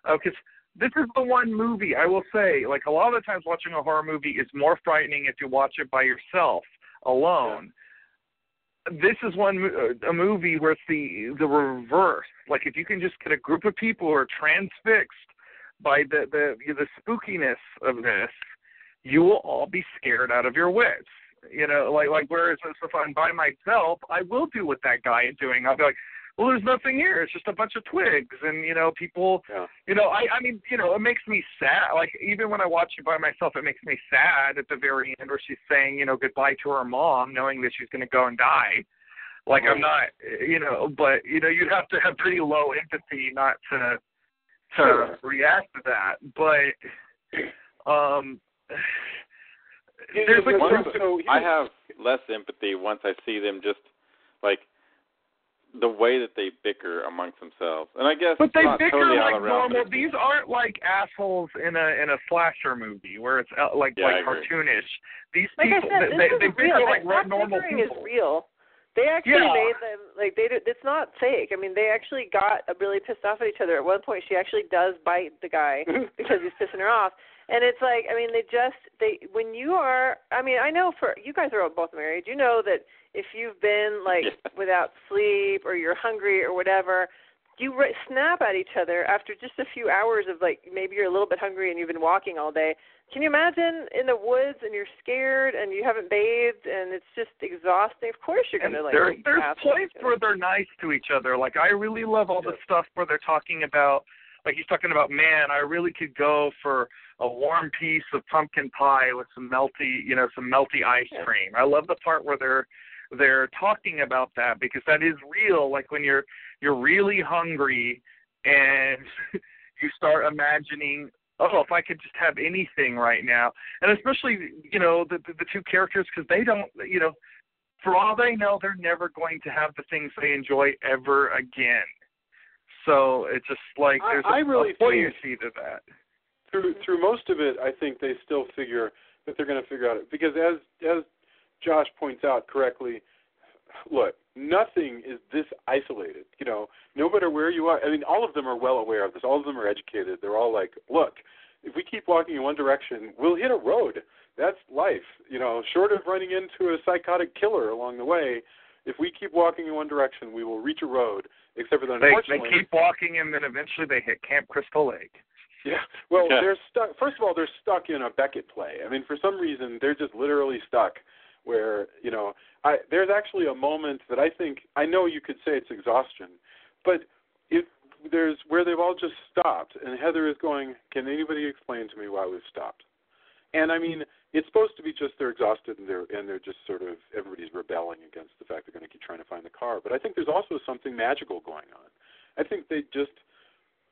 Because this is the one movie I will say, like a lot of the times, watching a horror movie is more frightening if you watch it by yourself, alone. This is one uh, a movie where it's the the reverse. Like if you can just get a group of people who are transfixed by the the the spookiness of this, you will all be scared out of your wits. You know, like like whereas if I'm by myself, I will do what that guy is doing. I'll be like, well, there's nothing here. It's just a bunch of twigs, and you know, people. Yeah. You know, I I mean, you know, it makes me sad. Like even when I watch it by myself, it makes me sad at the very end where she's saying, you know, goodbye to her mom, knowing that she's going to go and die. Like I'm not, you know, but you know, you'd have to have pretty low empathy not to to Sure. react to that. But um, there's like so I have less empathy once I see them just like the way that they bicker amongst themselves, and I guess But they not bicker totally like around, normal. but These aren't like assholes in a in a slasher movie where it's uh, like Yeah, like cartoonish. These Like people I said, they, this they is bicker real. like that, normal people. is real. They actually Yeah. made them like they. do- It's not fake. I mean, they actually got really pissed off at each other. At one point, she actually does bite the guy because he's pissing her off. And it's like, I mean, they just they when you are. I mean, I know for you guys are both married. You know that if you've been like Yeah. without sleep or you're hungry or whatever, you re- snap at each other after just a few hours of like maybe you're a little bit hungry and you've been walking all day. Can you imagine in the woods and you're scared and you haven't bathed and it's just exhausting? Of course you're gonna like. there, there's points where they're nice to each other. Like I really love all the stuff where they're talking about, like he's talking about, man, I really could go for a warm piece of pumpkin pie with some melty, you know, some melty ice Yeah. cream. I love the part where they're they're talking about that because that is real. Like when you're you're really hungry and you start imagining oh if i could just have anything right now and especially you know the the, the two characters because they don't you know for all they know they're never going to have the things they enjoy ever again so it's just like I- there's a I really a poignancy to that through through most of it, I think they still figure that they're going to figure out it because as as Josh points out correctly, look, nothing is this isolated. You know, no matter where you are. I mean, all of them are well aware of this. All of them are educated. They're all like, look, if we keep walking in one direction, we'll hit a road. That's life. You know, short of running into a psychotic killer along the way. If we keep walking in one direction, we will reach a road. Except for that, they unfortunately, they keep walking and then eventually they hit Camp Crystal Lake yeah. Well, Yeah. they're stuck. First of all, they're stuck in a Beckett play. I mean, for some reason, they're just literally stuck. Where you know, I there's actually a moment that I think I know you could say it's exhaustion, but it there's where they've all just stopped, and Heather is going, "Can anybody explain to me why we've stopped?" And I mean, it's supposed to be just they're exhausted and they're and they're just sort of everybody's rebelling against the fact they're going to keep trying to find the car. But I think there's also something magical going on. I think they just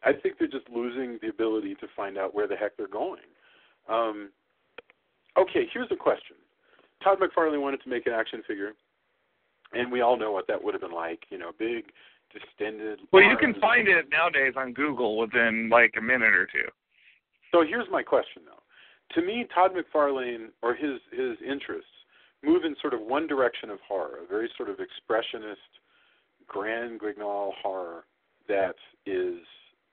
I think they're just losing the ability to find out where the heck they're going. Um, okay, here's a question. Todd McFarlane wanted to make an action figure, and we all know what that would have been like. You know, big, distended. well you can find it nowadays on google within like a minute or two So here's my question, though. To me, Todd McFarlane or his his interests move in sort of one direction of horror, a very sort of expressionist, grand guignol horror that is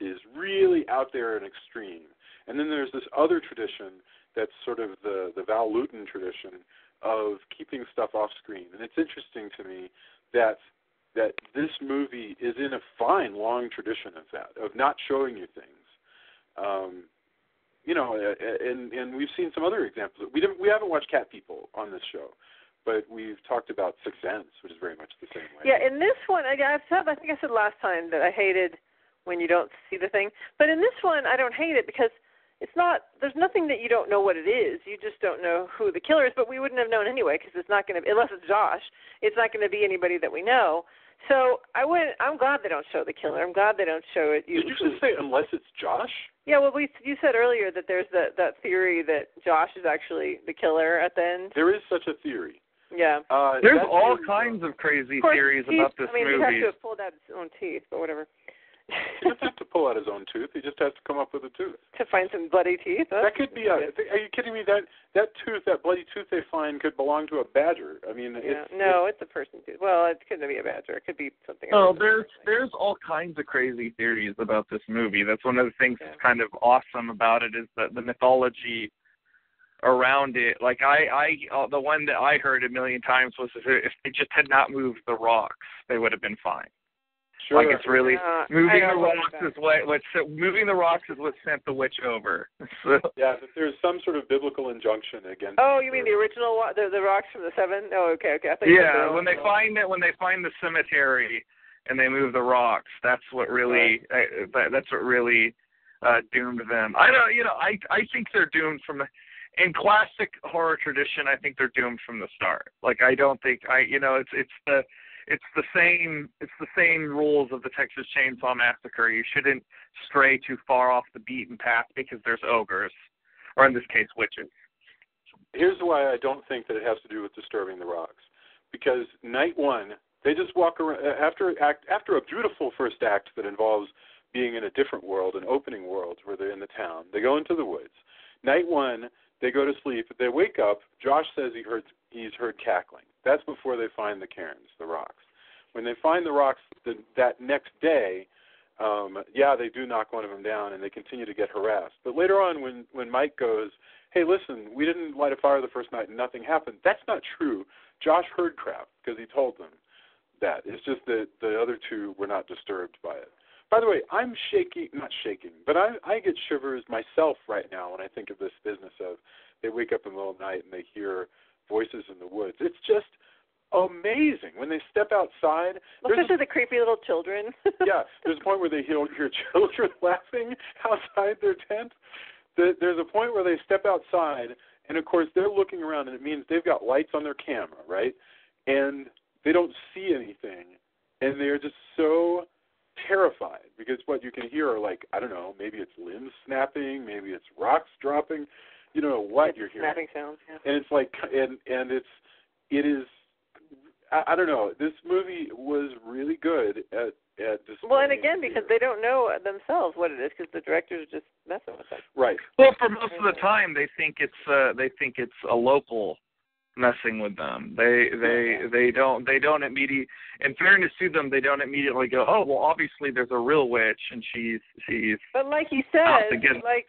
is really out there and extreme. And then there's this other tradition that's sort of the the Val Lewton tradition of keeping stuff off screen. And it's interesting to me that that this movie is in a fine long tradition of that, of not showing you things. Um, you know, and and we've seen some other examples. We didn't, we haven't watched Cat People on this show, but we've talked about Six Sense, which is very much the same way. Yeah, in this one, I, I've said, I think I said last time that I hated when you don't see the thing. But in this one, I don't hate it because it's not. There's nothing that you don't know what it is. You just don't know who the killer is. But we wouldn't have known anyway because it's not going to. Unless it's Josh, it's not going to be anybody that we know. So I wouldn't I'm glad they don't show the killer. I'm glad they don't show it. Did you just say unless it's Josh? Yeah, well, we you said earlier that there's that that theory that Josh is actually the killer at the end. There is such a theory. Yeah. Uh, there's all kinds of crazy Of course, theories teeth- about this I mean, movie he'd have to have pulled out his own teeth, but whatever. He doesn't have to pull out his own tooth. He just has to come up with a tooth. to find some bloody teeth. Huh? That could be a. Are you kidding me? That that tooth, that bloody tooth they find, could belong to a badger. I mean, Yeah. it's, No, it's a person tooth. Well, it couldn't be a badger. It could be something Oh, else. there's there's all kinds of crazy theories about this movie. That's one of the things Yeah. that's kind of awesome about it is that the mythology around it. Like I, I, uh, the one that I heard a million times was if, if they just had not moved the rocks, they would have been fine. Sure. Like it's really Yeah, moving the rocks is what what so moving the rocks is what sent the witch over. So yeah, that there's some sort of biblical injunction against. Oh, you mean the original wa- the the rocks from the seven? Oh, okay, okay. I thought you said yeah, the- when they find it, when they find the cemetery, and they move the rocks. That's what really uh, that, that's what really uh doomed them. I don't you know I I think they're doomed from the in classic horror tradition. I think they're doomed from the start. Like I don't think I you know it's it's the it's the same it's the same rules of the Texas Chainsaw Massacre. You shouldn't stray too far off the beaten path because there's ogres, or in this case witches. Here's why I don't think that it has to do with disturbing the rocks, because night one they just walk around uh, after act after a beautiful first act that involves being in a different world, an opening world where they're in the town. They go into the woods. Night one, they go to sleep. They wake up. Josh says he heard he's heard cackling. That's before they find the cairns, the rocks. When they find the rocks the, that next day, um, yeah, they do knock one of them down, and they continue to get harassed. But later on, when when Mike goes, "Hey, listen, we didn't light a fire the first night and nothing happened," that's not true. Josh heard crap because he told them that. It's just that the other two were not disturbed by it. By the way, I'm shaking, not shaking, but I, I get shivers myself right now when I think of this business of they wake up in the middle of the night and they hear voices in the woods. It's just amazing when they step outside. There's a- especially the creepy little children. yeah, there's a point where they hear, hear children laughing outside their tent. The, there's a point where they step outside, and of course they're looking around, and it means they've got lights on their camera, right? And they don't see anything, and they're just so terrified because what you can hear are like I don't know, maybe it's limbs snapping, maybe it's rocks dropping, you don't know what you're hearing Snapping sounds. Yeah. and it's like and and it's it is I, I don't know this movie was really good at at displaying Well, and again, because they don't know themselves what it is, because the director's just messing with them. right Well, for most of the time, they think it's uh, they think it's a local messing with them. They they they don't they don't immediately. In fairness to them, they don't immediately go, oh well, obviously there's a real witch and she's she's But like he Out says, to get 'em. like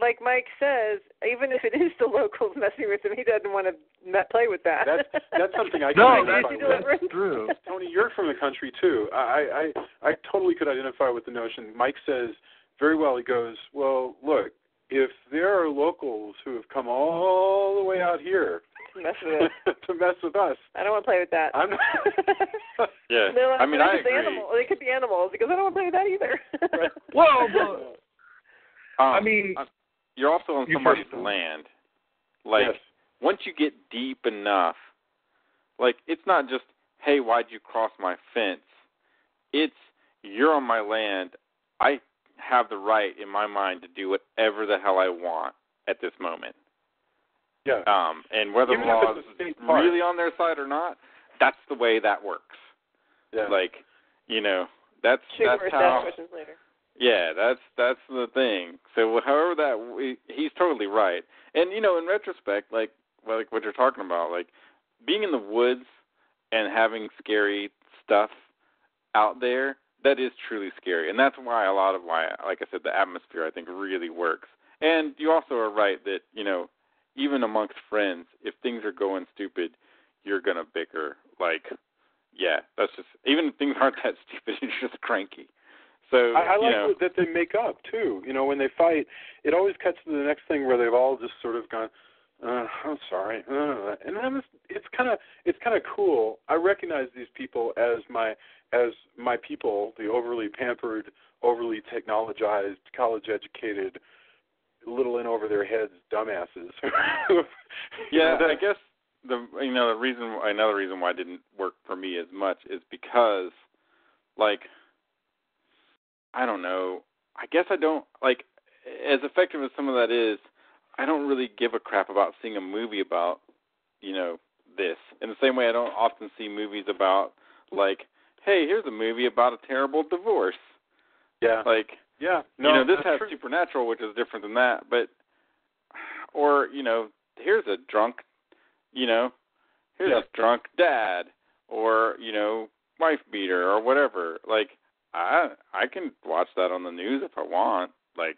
like Mike says, even if it is the locals messing with him, he doesn't want to play with that. That's- that's something I can no identify that's, with. that's true. Tony you're from the country too I I I totally could identify with the notion Mike says very well he goes well look if there are locals who have come all the way out here mess with to mess with us I don't want to play with that. I'm not Yeah. Like, I mean, they're I just agree. Animal. They could be animals because I don't want to play with that either. Right. Well, but, Um, I mean, you're also on You somebody's first. land. Like yes. once you get deep enough, like it's not just, hey, why'd you cross my fence? It's you're on my land. I have the right in my mind to do whatever the hell I want at this moment. yeah Um, and whether Even the law it's is a really on their side or not, that's the way that works. yeah Like, you know, that's Shoot that's or how. ask questions later. Yeah, that's that's the thing. So however that he's totally right. And you know, in retrospect, like like what you're talking about, like being in the woods and having scary stuff out there, that is truly scary. And that's why a lot of why like I said the atmosphere I think really works. And you also are right that, you know, even amongst friends, if things are going stupid, you're going to bicker like yeah, that's just even if things aren't that stupid, you're just cranky. So I, I like know, that they make up too. You know, when they fight, it always cuts to the next thing where they've all just sort of gone, uh, "I'm sorry," uh, and then it's it's kind of it's kind of cool. I recognize these people as my as my people, the overly pampered, overly technologized, college educated, little in over their heads dumbasses. Yeah, I guess the you know the reason another reason why it didn't work for me as much is because like I don't know. I guess I don't like as effective as some of that is. I don't really give a crap about seeing a movie about you know this. In the same way, I don't often see movies about like, hey, here's a movie about a terrible divorce. yeah, Like yeah. No, you know, this has true. supernatural, which is different than that. But, or you know, here's a drunk, you know, here's Yeah. a drunk dad, or you know, wife beater, or whatever. Like, I I can watch that on the news if I want. Like,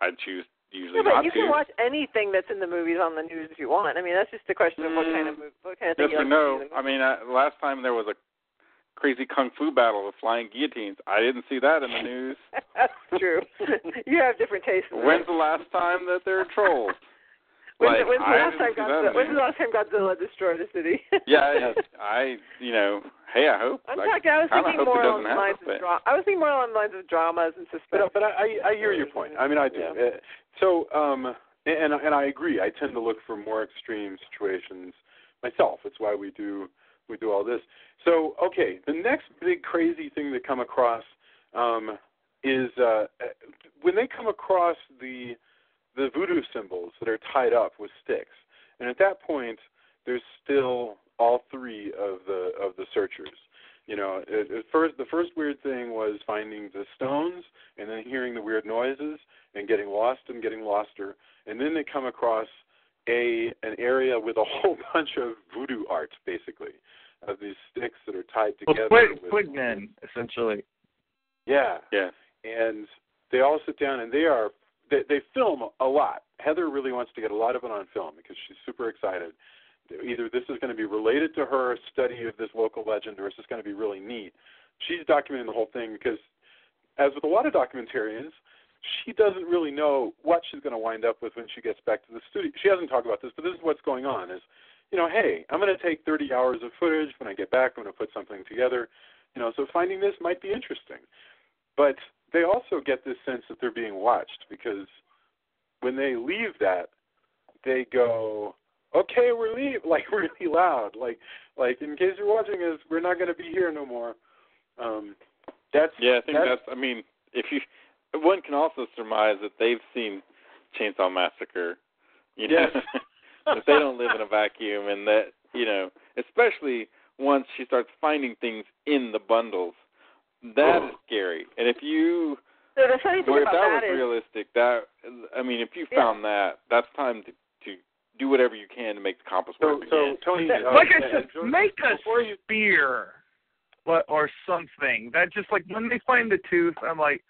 I choose usually Yeah, but you to. can watch anything that's in the movies on the news if you want. I mean, that's just a question of what kind of movie, what kind of thing yes you or no? I mean, uh, last time there was a crazy kung fu battle with flying guillotines. I didn't see that in the news. that's true. you have different tastes. When's the last time that there are trolls? When's, Like, when's the last time didn't see that Godzilla? When's the last time Godzilla destroyed a city? Yeah, I, you know, hey, I hope. I'm I talking. I was thinking more doesn't along the happen, lines but- of drama. I was thinking more along the lines of dramas and suspense. But but I I hear your point. I mean I do. Yeah. Uh, So um and and I agree. I tend to look for more extreme situations myself. It's why we do we do all this. So okay, the next big crazy thing to come across um is uh when they come across the the voodoo symbols that are tied up with sticks. And at that point there's still all three of the of the searchers. You know, at, at first the first weird thing was finding the stones and then hearing the weird noises and getting lost and getting loster. And then they come across a an area with a whole bunch of voodoo art, basically, of these sticks that are tied Well, together. Quig, with, Quigmen, essentially. Yeah, Yeah. and they all sit down and they are they, they film a lot. Heather really wants to get a lot of it on film because she's super excited. Either this is going to be related to her study of this local legend, or it's just going to be really neat. She's documenting the whole thing because, as with a lot of documentarians, she doesn't really know what she's going to wind up with when she gets back to the studio. She hasn't talked about this, but this is what's going on: is you know, hey, I'm going to take 30 hours of footage. When I get back, I'm going to put something together. You know, so finding this might be interesting. But they also get this sense that they're being watched because when they leave that, they go, "Okay, we're leave," like really loud, like like in case you're watching us, we're not going to be here no more. Um, that's Yeah, I think that's, that's. I mean, if you, one can also surmise that they've seen Chainsaw Massacre. You know, Yes. that they don't live in a vacuum, and that you know, especially once she starts finding things in the bundles, that Oh. is scary. And if you, So the funny thing well, if that that was is, realistic, that I mean, if you Yeah. found that, that's time to to do whatever you can to make the compass so work so again. Tony. That- uh, like I said, George, make a before you but or something. That just like when they find the tooth, I'm like,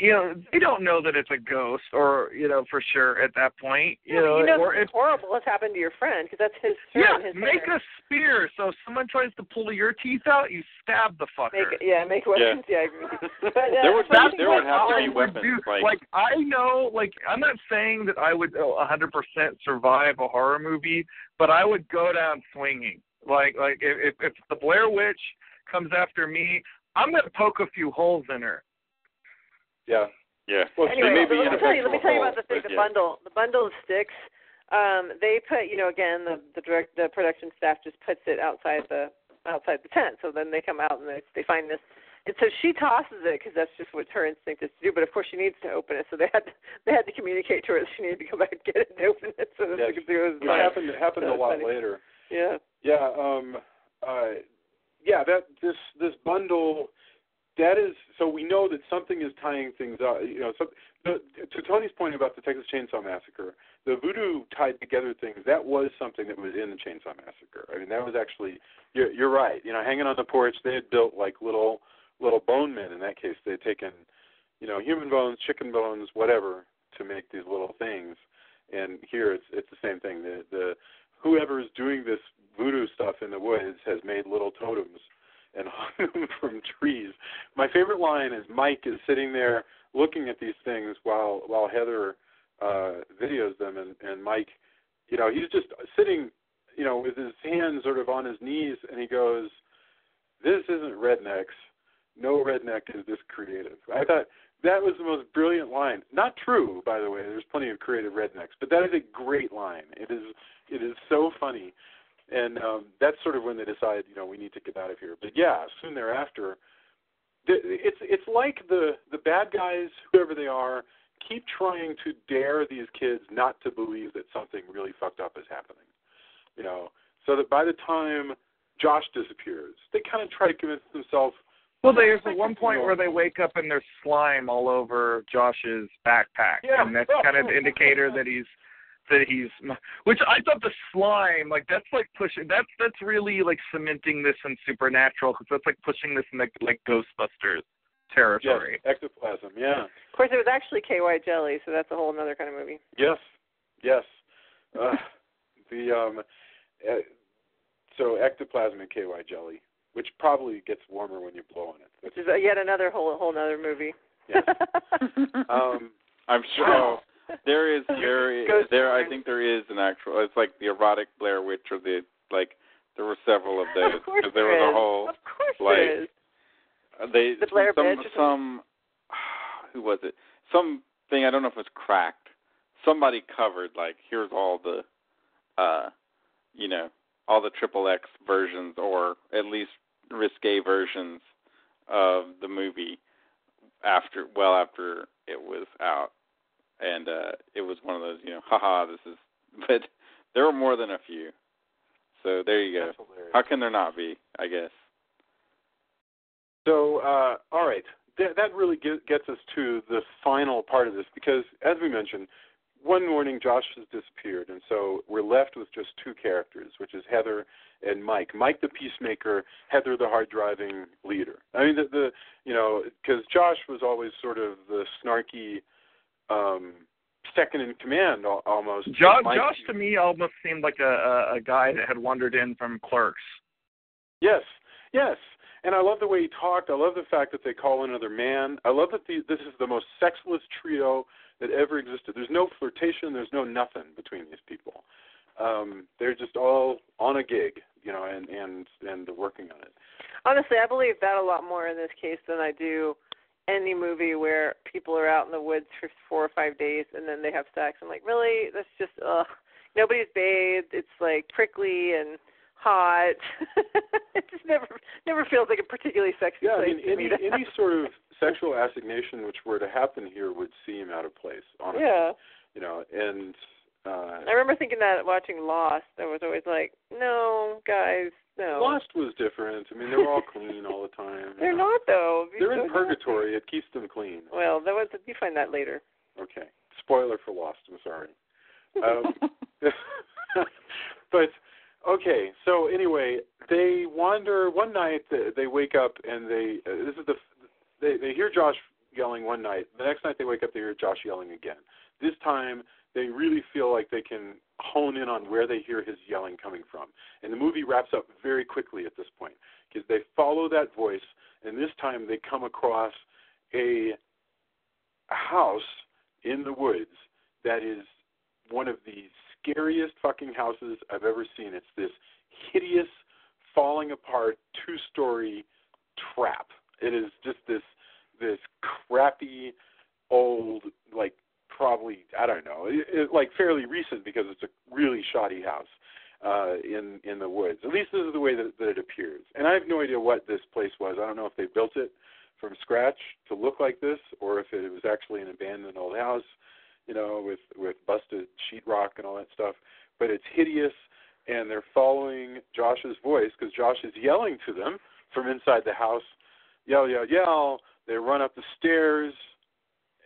you know, they don't know that it's a ghost, or you know, for sure at that point, you yeah, know, you know or something if horrible has happened to your friend because that's his yeah, friend. his make friend. a spear. So if someone tries to pull your teeth out, you stab the fucker. Make yeah, make weapons. Yeah, I agree. But, uh, There would the funny be- thing there would about- have to be weapons, do- like- I know, like I'm not saying that I would oh, a 100% survive a horror movie, but I would go down swinging. Like like if if the Blair Witch comes after me, I'm gonna poke a few holes in her. Yeah. yeah. Well, Anyway, they may but be let me tell you, let me tell you about the thing, the yeah. bundle, the bundle of sticks. Um, they put, you know, again, the the direct, the production staff just puts it outside the outside the tent. So then they come out and they they find this. And so she tosses it because that's just what her instinct is to do. But of course, she needs to open it. So they had to, they had to communicate to her that she needed to go back and get it and open it so that Yeah, she could do it. It happened it happened a lot funny. later. Yeah. Yeah, um uh yeah, that this this bundle that is so we know that something is tying things up. You know, so the, to Tony's point about the Texas Chainsaw Massacre, the voodoo tied together things that was something that was in the Chainsaw Massacre. I mean, that was actually you're, you're right. You know, hanging on the porch, they had built like little little bone men. In that case, they had taken you know human bones, chicken bones, whatever, to make these little things. And here it's it's the same thing. The the whoever is doing this voodoo stuff in the woods has made little totems from trees. My favorite line is Mike is sitting there looking at these things while while Heather uh videos them and and Mike you know he's just sitting you know with his hands sort of on his knees and he goes this isn't rednecks. No redneck is this creative. I thought that was the most brilliant line. Not true by the way. There's plenty of creative rednecks but that is a great line. It is it is so funny and um that's sort of when they decide you know we need to get out of here. But yeah soon thereafter the, it's it's like the the bad guys whoever they are keep trying to dare these kids not to believe that something really fucked up is happening you know? So that by the time josh disappears they kind of try to convince themselves Well, there's one point where they wake up and there's slime all over Josh's backpack, Yeah. and that's kind of the indicator that he's that he's. Which I thought the slime, like that's like pushing. That's that's really like cementing this in supernatural because that's like pushing this in like like Ghostbusters yes territory. ectoplasm yeah Of course, it was actually KY jelly, so that's a whole other kind of movie. Yes, yes. Uh, the um, uh, so ectoplasmic KY jelly, which probably gets warmer when you blow on it. Which is uh, yet another whole whole other movie. Yes. um, I'm sure. Wow. There is there is Ghost there I think there is an actual. It's like the erotic Blair Witch or the like. There were several of those of course because there was there a whole. Of course like, there is. uh, They The Blair some Witch some who was it? Some thing I don't know if it was Cracked. Somebody covered like here's all the, uh, you know, all the triple X versions or at least risque versions of the movie after well after it was out, and uh it was one of those you know haha this is but there were more than a few. So there you go. How can there not be? I guess. So, uh, all right, Th- that really get, gets us to the final part of this because, as we mentioned, one morning Josh has disappeared, and so we're left with just two characters, which is Heather and Mike. Mike the peacemaker, Heather the hard-driving leader. I mean, the, the you know, because Josh was always sort of the snarky, um, second in command almost. Josh, Mike- Josh to me almost seemed like a, a a guy that had wandered in from Clerks. Yes, yes. And I love the way he talked. I love the fact that they call another man. I love that the, this is the most sexless trio that ever existed. There's no flirtation. There's no nothing between these people. Um, they're just all on a gig, you know, and and and working on it. Honestly, I believe that a lot more in this case than I do any movie where people are out in the woods for four or five days and then they have sex. I'm like, really? That's just ugh. Nobody's bathed. It's like prickly and hot. it just never never feels like a particularly sexy Yeah, I mean, any me any sort of sexual assignation which were to happen here would seem out of place. Honestly, Yeah. you know, and uh, I remember thinking that watching Lost, I was always like, no, guys, no. Lost was different. I mean, they were all clean all the time. They're know. not though. They're in purgatory. It keeps them clean. Well, that was you find that later. Okay. Spoiler for Lost. I'm sorry. Um, but okay. So anyway, they wander one night. They, they wake up and they. Uh, this is the. They they hear Josh yelling one night. The next night they wake up, they hear Josh yelling again. This time they really feel like they can hone in on where they hear his yelling coming from. And the movie wraps up very quickly at this point because they follow that voice, and this time they come across a house in the woods that is one of the scariest fucking houses I've ever seen. It's this hideous, falling apart, two story trap. It is just this this crappy old like probably I don't know it, it, like fairly recent because it's a really shoddy house uh in in the woods. At least this is the way that, that it appears. And I have no idea what this place was. I don't know if they built it from scratch to look like this or if it was actually an abandoned old house, you know, with with busted sheetrock and all that stuff. But it's hideous and they're following Josh's voice because Josh is yelling to them from inside the house, yell, yell, yell. They run up the stairs,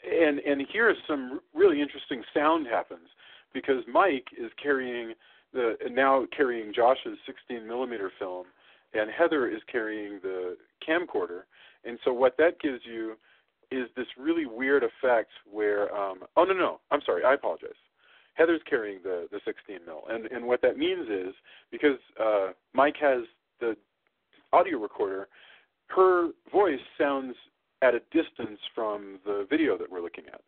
and and here some really interesting sound happens because Mike is carrying the now carrying Josh's 16 millimeter film, and Heather is carrying the camcorder, and so what that gives you is this really weird effect where um oh no no I'm sorry I apologize. Heather's carrying the the 16 mil, and and what that means is because uh, Mike has the audio recorder, her voice sounds at a distance from the video that we're looking at.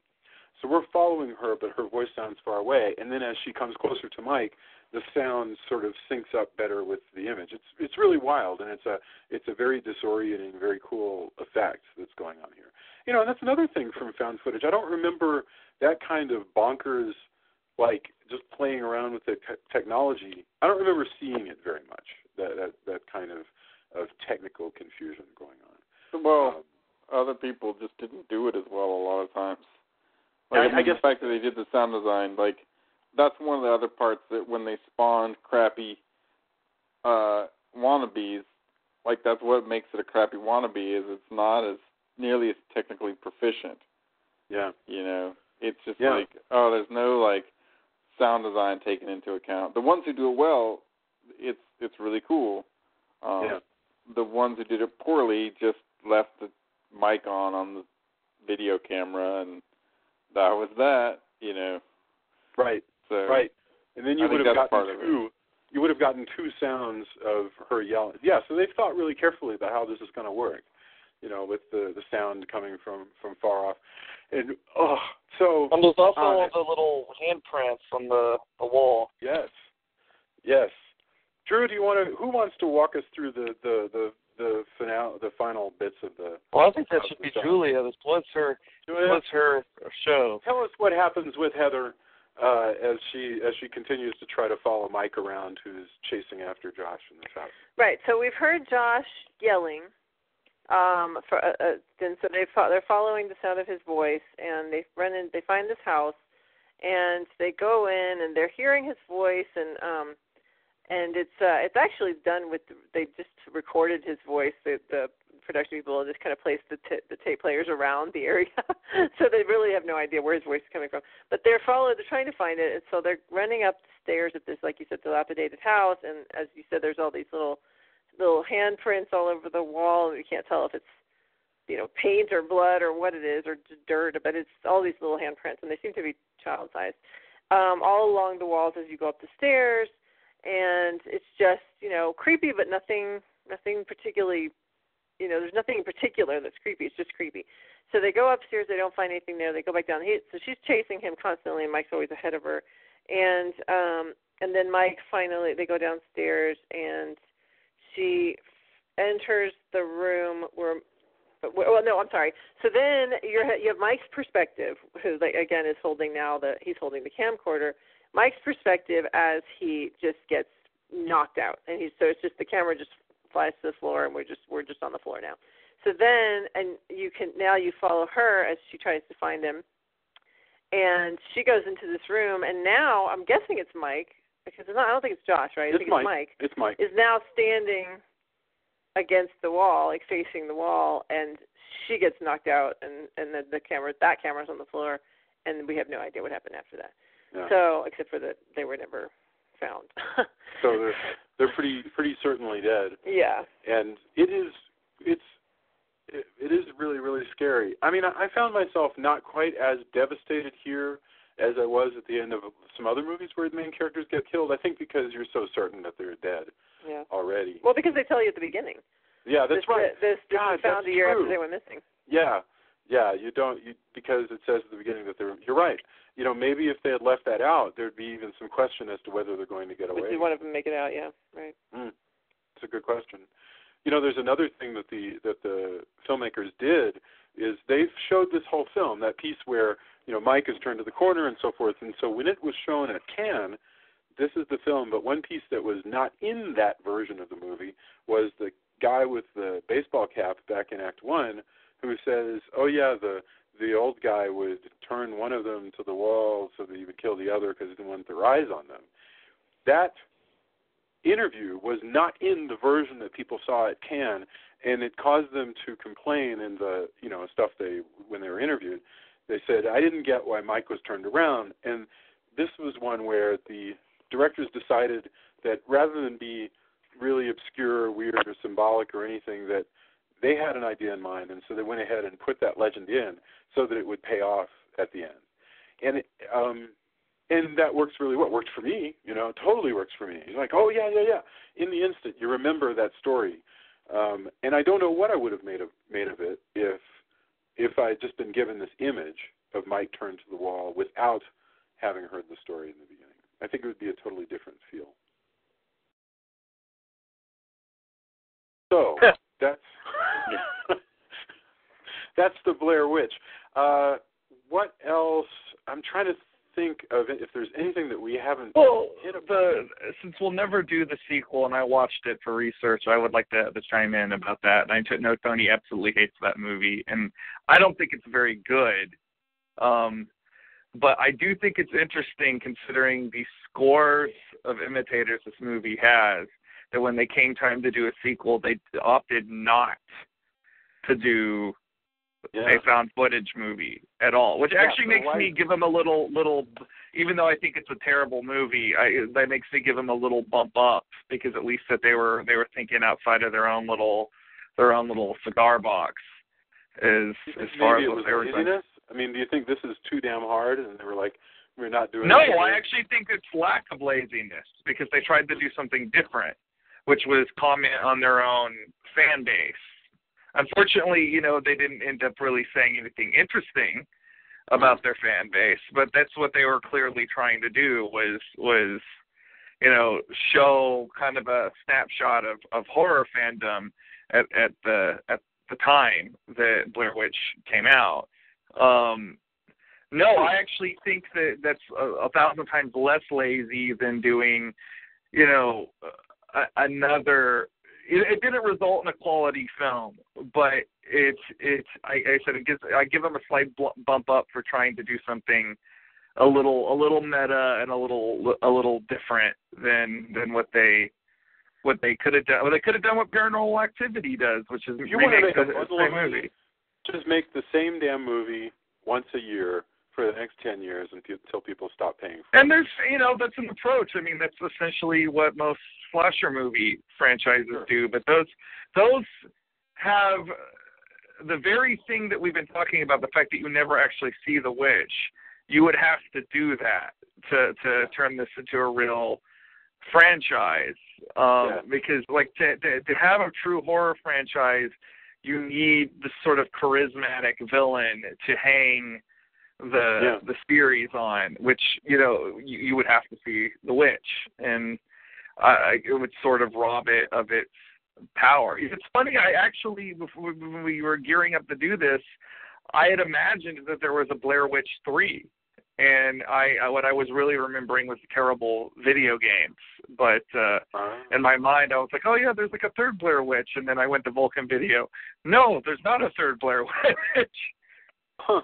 So we're following her, but her voice sounds far away. And then as she comes closer to Mike, the sound sort of syncs up better with the image. It's it's really wild, and it's a it's a very disorienting, very cool effect that's going on here. You know, and that's another thing from found footage. I don't remember that kind of bonkers, like just playing around with the te- technology. I don't remember seeing it very much. That that that kind of of technical confusion going on. Well, Um, other people just didn't do it as well a lot of times. I- Like, I, I mean, guess- the fact that they did the sound design, like that's one of the other parts that when they spawned crappy uh wannabes, like that's what makes it a crappy wannabe is it's not as nearly as technically proficient. yeah. You know, it's just Yeah. like oh, there's no like sound design taken into account. The ones who do it well, it's it's really cool. Um, Yeah. The ones who did it poorly just left the mic on on the video camera, and that was that. You know, Right. so Right. And then you I would have gotten two. You would have gotten two sounds of her yelling. Yeah. So they've thought really carefully about how this is going to work. You know, with the the sound coming from from far off. and oh, so And there's also honest. the little handprints on the the wall. yes, yes. Drew, do you want to? Who wants to walk us through the the the the final the final bits of the? Well, I think that should be Stone. Julia. This was her. Julia, Was her show. tell us what happens with Heather uh, as she as she continues to try to follow Mike around, who's chasing after Josh in this house. Right. So we've heard Josh yelling. Um, for uh, uh, and so they fo- they're following the sound of his voice, and they run in. They find this house, and they go in, and they're hearing his voice, and um, and it's uh, it's actually done with. They just recorded his voice. The, the production people just kind of placed the t- the tape players around the area, so they really have no idea where his voice is coming from. But they're followed. They're trying to find it, and so they're running up the stairs at this, like you said, dilapidated house. And as you said, there's all these little little handprints all over the wall. You can't tell if it's you know paint or blood or what it is or dirt, but it's all these little handprints, and they seem to be child sized, um, all along the walls as you go up the stairs. And it's just you know creepy, but nothing nothing particularly you know there's nothing in particular that's creepy. It's just creepy. So they go upstairs. They don't find anything there. They go back down. He, so she's chasing him constantly, and Mike's always ahead of her. And um, and then Mike finally they go downstairs, and she enters the room where well no i'm sorry so then you're you have mike's perspective who like again is holding now the he's holding the camcorder mike's perspective as he just gets knocked out and he's so it's just the camera just flies to the floor and we're just we're just on the floor now so then and you can now you follow her as she tries to find him and she goes into this room and now i'm guessing it's mike because it's not i don't think it's josh right i It's think Mike. it's mike It's Mike. is now standing against the wall, like facing the wall, and she gets knocked out, and and then the camera, that camera's on the floor, and we have no idea what happened after that. Yeah. So, except for that they were never found. So they're they're pretty pretty certainly dead, yeah. and it is it's it, it is really really scary. I mean, I, I found myself not quite as devastated here as I was at the end of some other movies where the main characters get killed. I think because you're so certain that they're dead Yeah. already. Well, because they tell you at the beginning. yeah, that's this, right. This, this God, was found that's a year true. after they went missing. Yeah, yeah. You don't you because it says at the beginning that they're. You're right. You know, maybe if they had left that out, there'd be even some question as to whether they're going to get away. Did one of them make it out? Yeah. Right. Mm, it's a good question. You know, there's another thing that the that the filmmakers did is they showed this whole film, that piece where you know Mike is turned to the corner and so forth. And so when it was shown at Cannes, this is the film. But one piece that was not in that version of the movie was the guy with the baseball cap back in Act One, who says, "Oh yeah, the the old guy would turn one of them to the wall so that he would kill the other because he didn't want their eyes on them." That interview was not in the version that people saw at Cannes, and it caused them to complain in the you know stuff they when they were interviewed. They said I didn't get why Mike was turned around, and this was one where the directors decided that rather than be really obscure, weird, or symbolic or anything, that they had an idea in mind, and so they went ahead and put that legend in so that it would pay off at the end. And it, um, and that works really well. It worked for me, you know, totally works for me. You're like, oh yeah, yeah, yeah. In the instant, you remember that story. Um, and I don't know what I would have made of made of it if if I had just been given this image of Mike turned to the wall without having heard the story in the beginning. I think it would be a totally different feel. So that's that's the Blair Witch. Uh, what else? I'm trying to think of it, if there's anything that we haven't Well, hit upon. the since we'll never do the sequel, and I watched it for research, I would like to, to chime in about that. And I know Tony absolutely hates that movie, and I don't think it's very good. Um, but I do think it's interesting considering the scores of imitators this movie has. That when they came time to do a sequel, they opted not to do yeah. a found footage movie at all, which actually makes why- me give them a little little. Even though I think it's a terrible movie, I, that makes me give them a little bump up because at least that they were they were thinking outside of their own little their own little cigar box. As as far as what they were laziness? I mean, do you think this is too damn hard, and they were like, we're not doing? No, it I actually think it's lack of laziness because they tried to do something different, which was comment on their own fan base. Unfortunately, you know, they didn't end up really saying anything interesting about their fan base, but that's what they were clearly trying to do was was you know show kind of a snapshot of of horror fandom at at the at the time that Blair Witch came out. Um no, I actually think that that's a, a thousand times less lazy than doing, you know, a, another. It, it didn't result in a quality film, but it's it's. I, I said it gives. I give them a slight bump up for trying to do something a little a little meta and a little a little different than than what they what they could have done. Well, they could have done what Paranormal Activity does, which is you want to make a the same movie. Just make the same damn movie once a year for the next ten years until people stop paying. for And there's, you know, that's an approach. I mean, that's essentially what most slasher movie franchises sure. do. But those, those have the very thing that we've been talking about—the fact that you never actually see the witch. You would have to do that to to turn this into a real franchise. Um, yeah. Because, like, to, to to have a true horror franchise, you need the sort of charismatic villain to hang the yeah. the series on, which you know you, you would have to see The Witch, and uh, it would sort of rob it of its power. It's funny. I actually, before when we were gearing up to do this, I had imagined that there was a Blair Witch three, and I what I was really remembering was terrible video games. But uh, uh, in my mind, I was like, oh yeah, there's like a third Blair Witch, and then I went to Vulcan Video. No, there's not a third Blair Witch. Huh.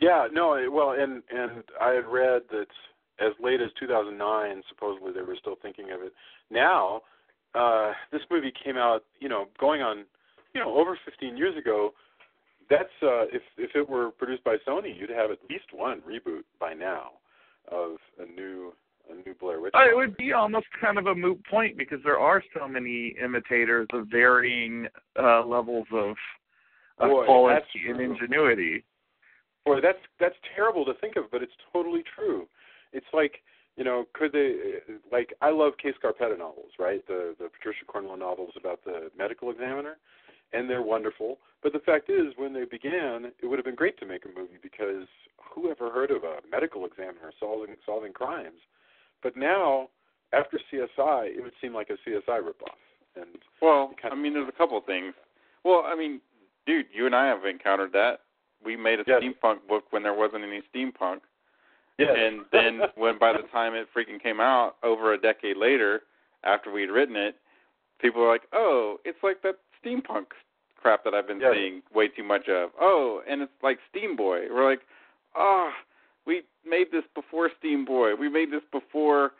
Yeah, no, well, and and I had read that as late as 2009, supposedly they were still thinking of it. Now, uh, this movie came out, you know, going on, you know, over 15 years ago. That's uh, if if it were produced by Sony, you'd have at least one reboot by now of a new a new Blair Witch. Uh, it would be almost kind of a moot point because there are so many imitators of varying uh, levels of, of Boy, quality and ingenuity. Boy, that's that's terrible to think of, but it's totally true. It's like you know, could they like I love Kay Scarpetta novels, right? The the Patricia Cornwell novels about the medical examiner, and they're wonderful. But the fact is, when they began, it would have been great to make a movie because who ever heard of a medical examiner solving solving crimes? But now, after CSI, it would seem like a CSI ripoff. And Well, I mean, there's a couple of things. Well, I mean, dude, you and I have encountered that. We made a Yes. steampunk book when there wasn't any steampunk, yeah, and then when by the time it freaking came out, over a decade later, after we'd written it, people were like, "Oh, it's like that steampunk crap that I've been seeing way too much of." Oh, and it's like Steamboy. We're like, "Ah, we made this before Steamboy. We made this before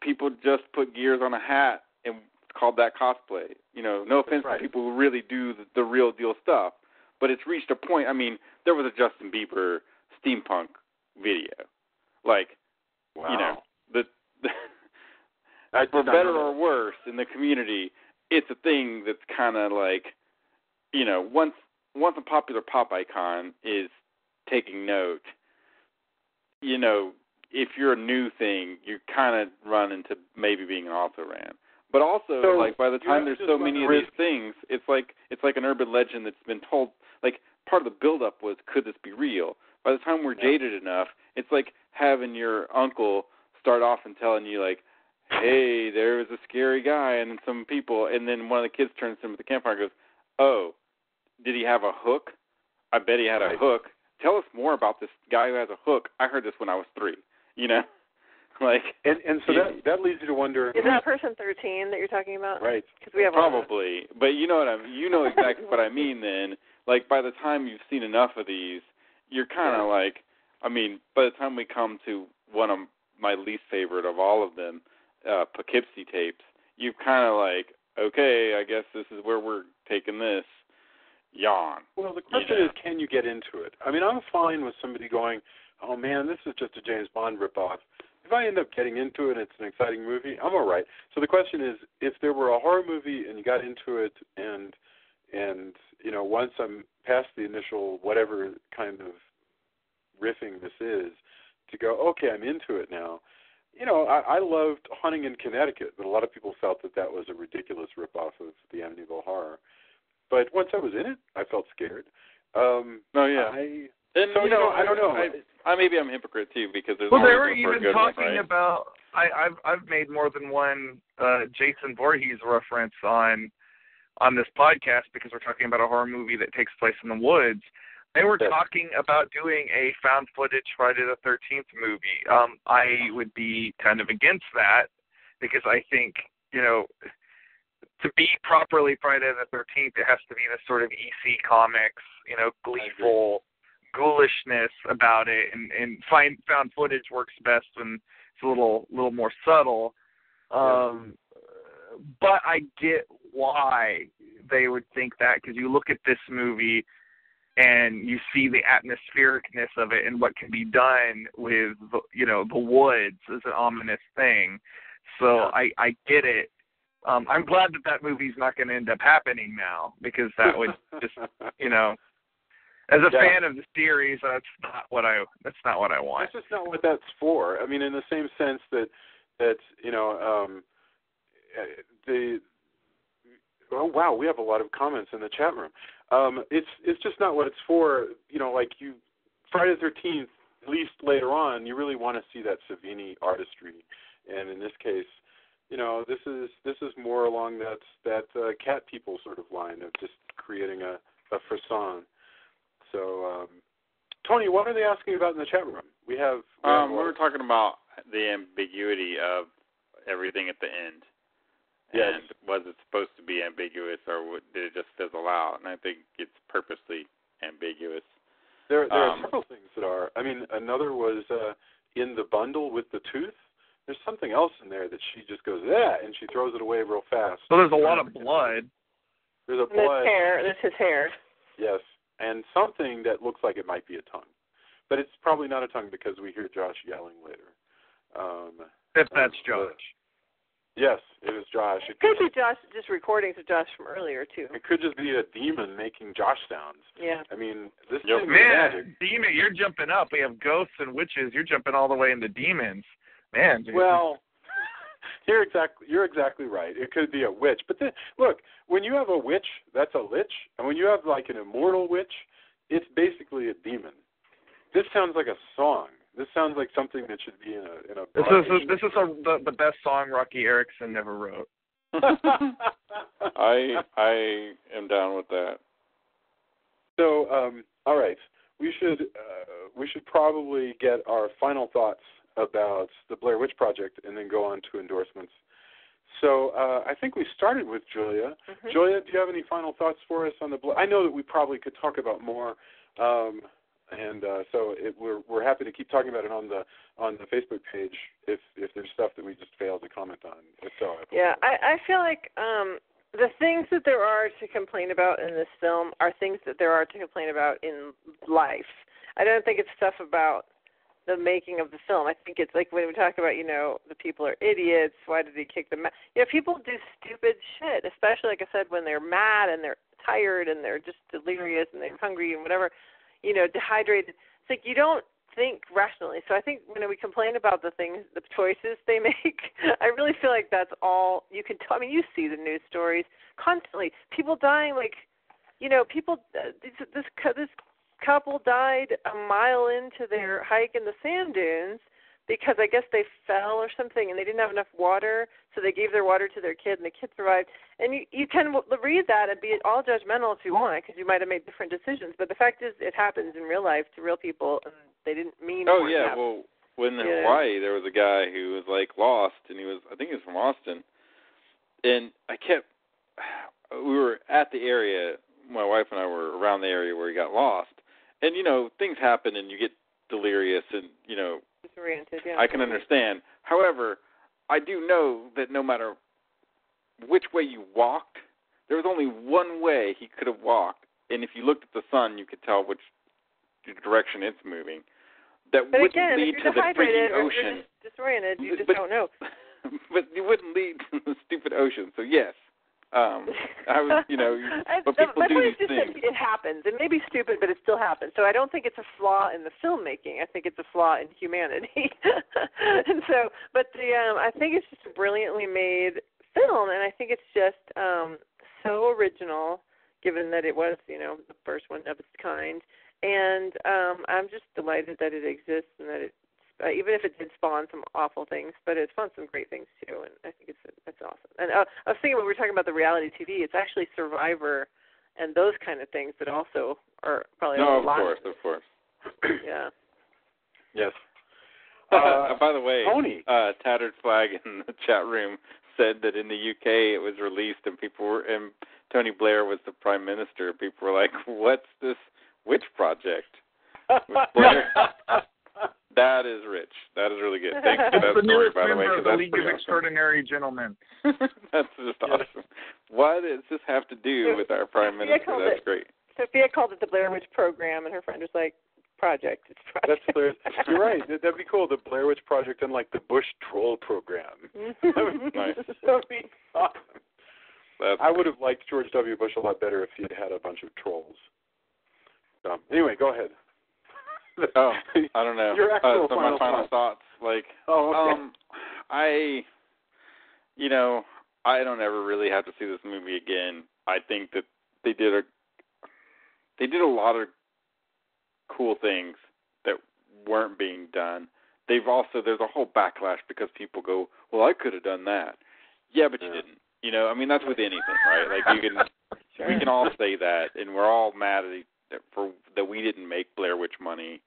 people just put gears on a hat and called that cosplay. You know, no offense right. to people who really do the, the real deal stuff, but it's reached a point. I mean, there was a Justin Bieber steampunk video, like wow. you know, the, the for better or worse in the community, it's a thing that's kind of like, you know, once once a popular pop icon is taking note, you know, if you're a new thing, you kind of run into maybe being an also ran. But also, So, like by the time there's so many of these things, it's like it's like an urban legend that's been told. Like part of the buildup was, could this be real? By the time we're Yeah. jaded enough, it's like having your uncle start off and telling you like, "Hey, there was a scary guy," and then some people, and then one of the kids turns to him at the campfire and goes, "Oh, did he have a hook? I bet he had a Right. hook. Tell us more about this guy who has a hook. I heard this when I was three. You know, like And and so that that leads you to wonder. Is that person 13 that you're talking about? right? Because we have a lot of- probably, but you know what i'm You know exactly what I mean. Then, like by the time you've seen enough of these, you're kind of like, I mean, by the time we come to one of my least favorite of all of them, uh, Poughkeepsie tapes, you're kind of like, okay, I guess this is where we're taking this. Yawn. Well, the question Yeah. is, can you get into it? I mean, I'm fine with somebody going, "Oh man, this is just a James Bond ripoff." If I end up getting into it, and it's an exciting movie. I'm all right. So the question is, if there were a horror movie and you got into it, and and you know, once I'm past the initial whatever kind of riffing this is, to go, okay, I'm into it now. You know, I, I loved Haunting in Connecticut, but a lot of people felt that that was a ridiculous ripoff of the Amityville Horror. But once I was in it, I felt scared. Um, Oh yeah. I And So, you you know, know, I don't know. I, I maybe I'm a hypocrite too because there's Well, they always were room for a even good one, talking right? about. I, I've I've made more than one uh, Jason Voorhees reference on on this podcast because we're talking about a horror movie that takes place in the woods. They were talking about doing a found footage Friday the Thirteenth movie. Um, I would be kind of against that because I think you know to be properly Friday the Thirteenth, it has to be this sort of EC comics, you know, gleeful ghoulishness about it, and and find found footage works best when it's a little little more subtle. Um, but I get why they would think that because you look at this movie and you see the atmosphericness of it and what can be done with the, you know the woods is an ominous thing. So Yeah. I I get it. Um, I'm glad that that movie's not going to end up happening now because that would just you know as a Yeah. fan of the series that's not what I that's not what I want. That's just not what that's for. I mean, in the same sense that that you know um, uh, the oh wow, we have a lot of comments in the chat room. Um, it's it's just not what it's for. You know, like you Friday the Thirteenth. At least later on, you really want to see that Savini artistry, and in this case, you know, this is this is more along that that uh, cat people sort of line of just creating a a frisson. So, um, Tony, what are they asking about in the chat room? We have. We have Um, we were talking about the ambiguity of everything at the end. Yes. And was it supposed to be ambiguous, or did it just fizzle out? And I think it's purposely ambiguous. There, there Um, are several things that are. I mean, another was uh, in the bundle with the tooth. There's something else in there that she just goes, yeah, and she throws it away real fast. So there's a lot of blood. There's a And his hair. That's his hair. yes, and something that looks like it might be a tongue, but it's probably not a tongue because we hear Josh yelling later. Um, If that's Josh. Yes, it was Josh. It Could be Josh, just recordings of Josh from earlier too. It could just be a demon making Josh sounds. Yeah. I mean, this Yep. thing is magic. Man, demon, you're jumping up. We have ghosts and witches. You're jumping all the way into demons. Man, Jason. Well, you're exactly you're exactly right. It could be a witch, but then, look, when you have a witch, that's a lich, and when you have like an immortal witch, it's basically a demon. This sounds like a song. This sounds like something that should be in a in a. this is this is a, the the best song Roky Erickson never wrote. I I am down with that. so, um, all right, we should uh, we should probably get our final thoughts about the Blair Witch Project, and then go on to endorsements. So, uh, I think we started with Julia. Mhm. Julia, do you have any final thoughts for us on the? Bla- I know that we probably could talk about more, um, and uh, so it, we're we're happy to keep talking about it on the on the Facebook page if if there's stuff that we just failed to comment on. If so, I Yeah. I, I feel like um the things that there are to complain about in this film are things that there are to complain about in life. I don't think it's stuff about the making of the film. I think it's like when we talk about, you know, the people are idiots. Why did he kick them out? You know, people do stupid shit, especially like I said, when they're mad and they're tired and they're just delirious and they're hungry and whatever, you know, dehydrated. It's like you don't think rationally. So I think when we complain about the things, the choices they make, I really feel like that's all you can. tell. I mean, you see the news stories constantly. People dying, like, you know, people. Uh, this this this couple died a mile into their hike in the sand dunes because I guess they fell or something and they didn't have enough water, so they gave their water to their kid and the kid survived. And you you can read that and be all judgmental if you want because you might have made different decisions. But the fact is, it happens in real life to real people, and they didn't mean. Oh for it to yeah, well, when in Yeah. Hawaii there was a guy who was like lost, and he was I think he was from Austin, and I kept we were at the area. My wife and I were around the area where he got lost, and you know things happen, and you get delirious, and you know disoriented. Yeah. I can understand. However, I do know that no matter which way you walked, there was only one way he could have walked, and if you looked at the sun, you could tell which direction it's moving. That But wouldn't again, lead to the freaking ocean. disoriented, you just But- don't know. but it wouldn't lead to the stupid ocean. So yes, um, I was, you know, but people my do these just things. it happens. It may be stupid, but it still happens. So I don't think it's a flaw in the filmmaking. I think it's a flaw in humanity. and so, but the um, I think it's just a brilliantly made film, and I think it's just um, so original, given that it was, you know, the first one of its kind. and um, I'm just delighted that it exists and that it, uh, even if it did spawn some awful things, but it spawned some great things too, and I think it's it's awesome. And uh, I was thinking when we were talking about the reality TV, it's actually Survivor and those kind of things that also are probably No, a of lot. course, of course. Yeah. Yes. Uh, by the way, Tony. uh, Tattered Flag in the chat room said that in the UK it was released and people were and Tony Blair was the prime minister. People were like, "What's this witch project?" Blair. That is rich. That is really good. Thanks for that the story, by the way, member 'cause of the that's League of pretty awesome. Extraordinary Gentlemen. that's just awesome. What does this have to do with our prime Yeah, minister? That's it- great. Sophia called it the Blair Witch Program, and her friend was like, "Project, it's project." That's Blair. You're right. That- That'd be cool. The Blair Witch Project and like the Bush Troll Program. Nice. that would be awesome. That's I would have liked George W. Bush a lot better if he had had a bunch of trolls. So, anyway, go ahead. Oh, I don't know. Your actual uh, so final my final thoughts. thoughts, like Oh, okay. Um, I, you know, I don't ever really have to see this movie again. I think that they did a, they did a lot of cool things that weren't being done. They've also there's a whole backlash because people go, well, I could have done that. Yeah, but you didn't. You know, I mean that's with anything, right? Like you can Sure. we can all say that, and we're all mad at for that we didn't make Blair Witch money.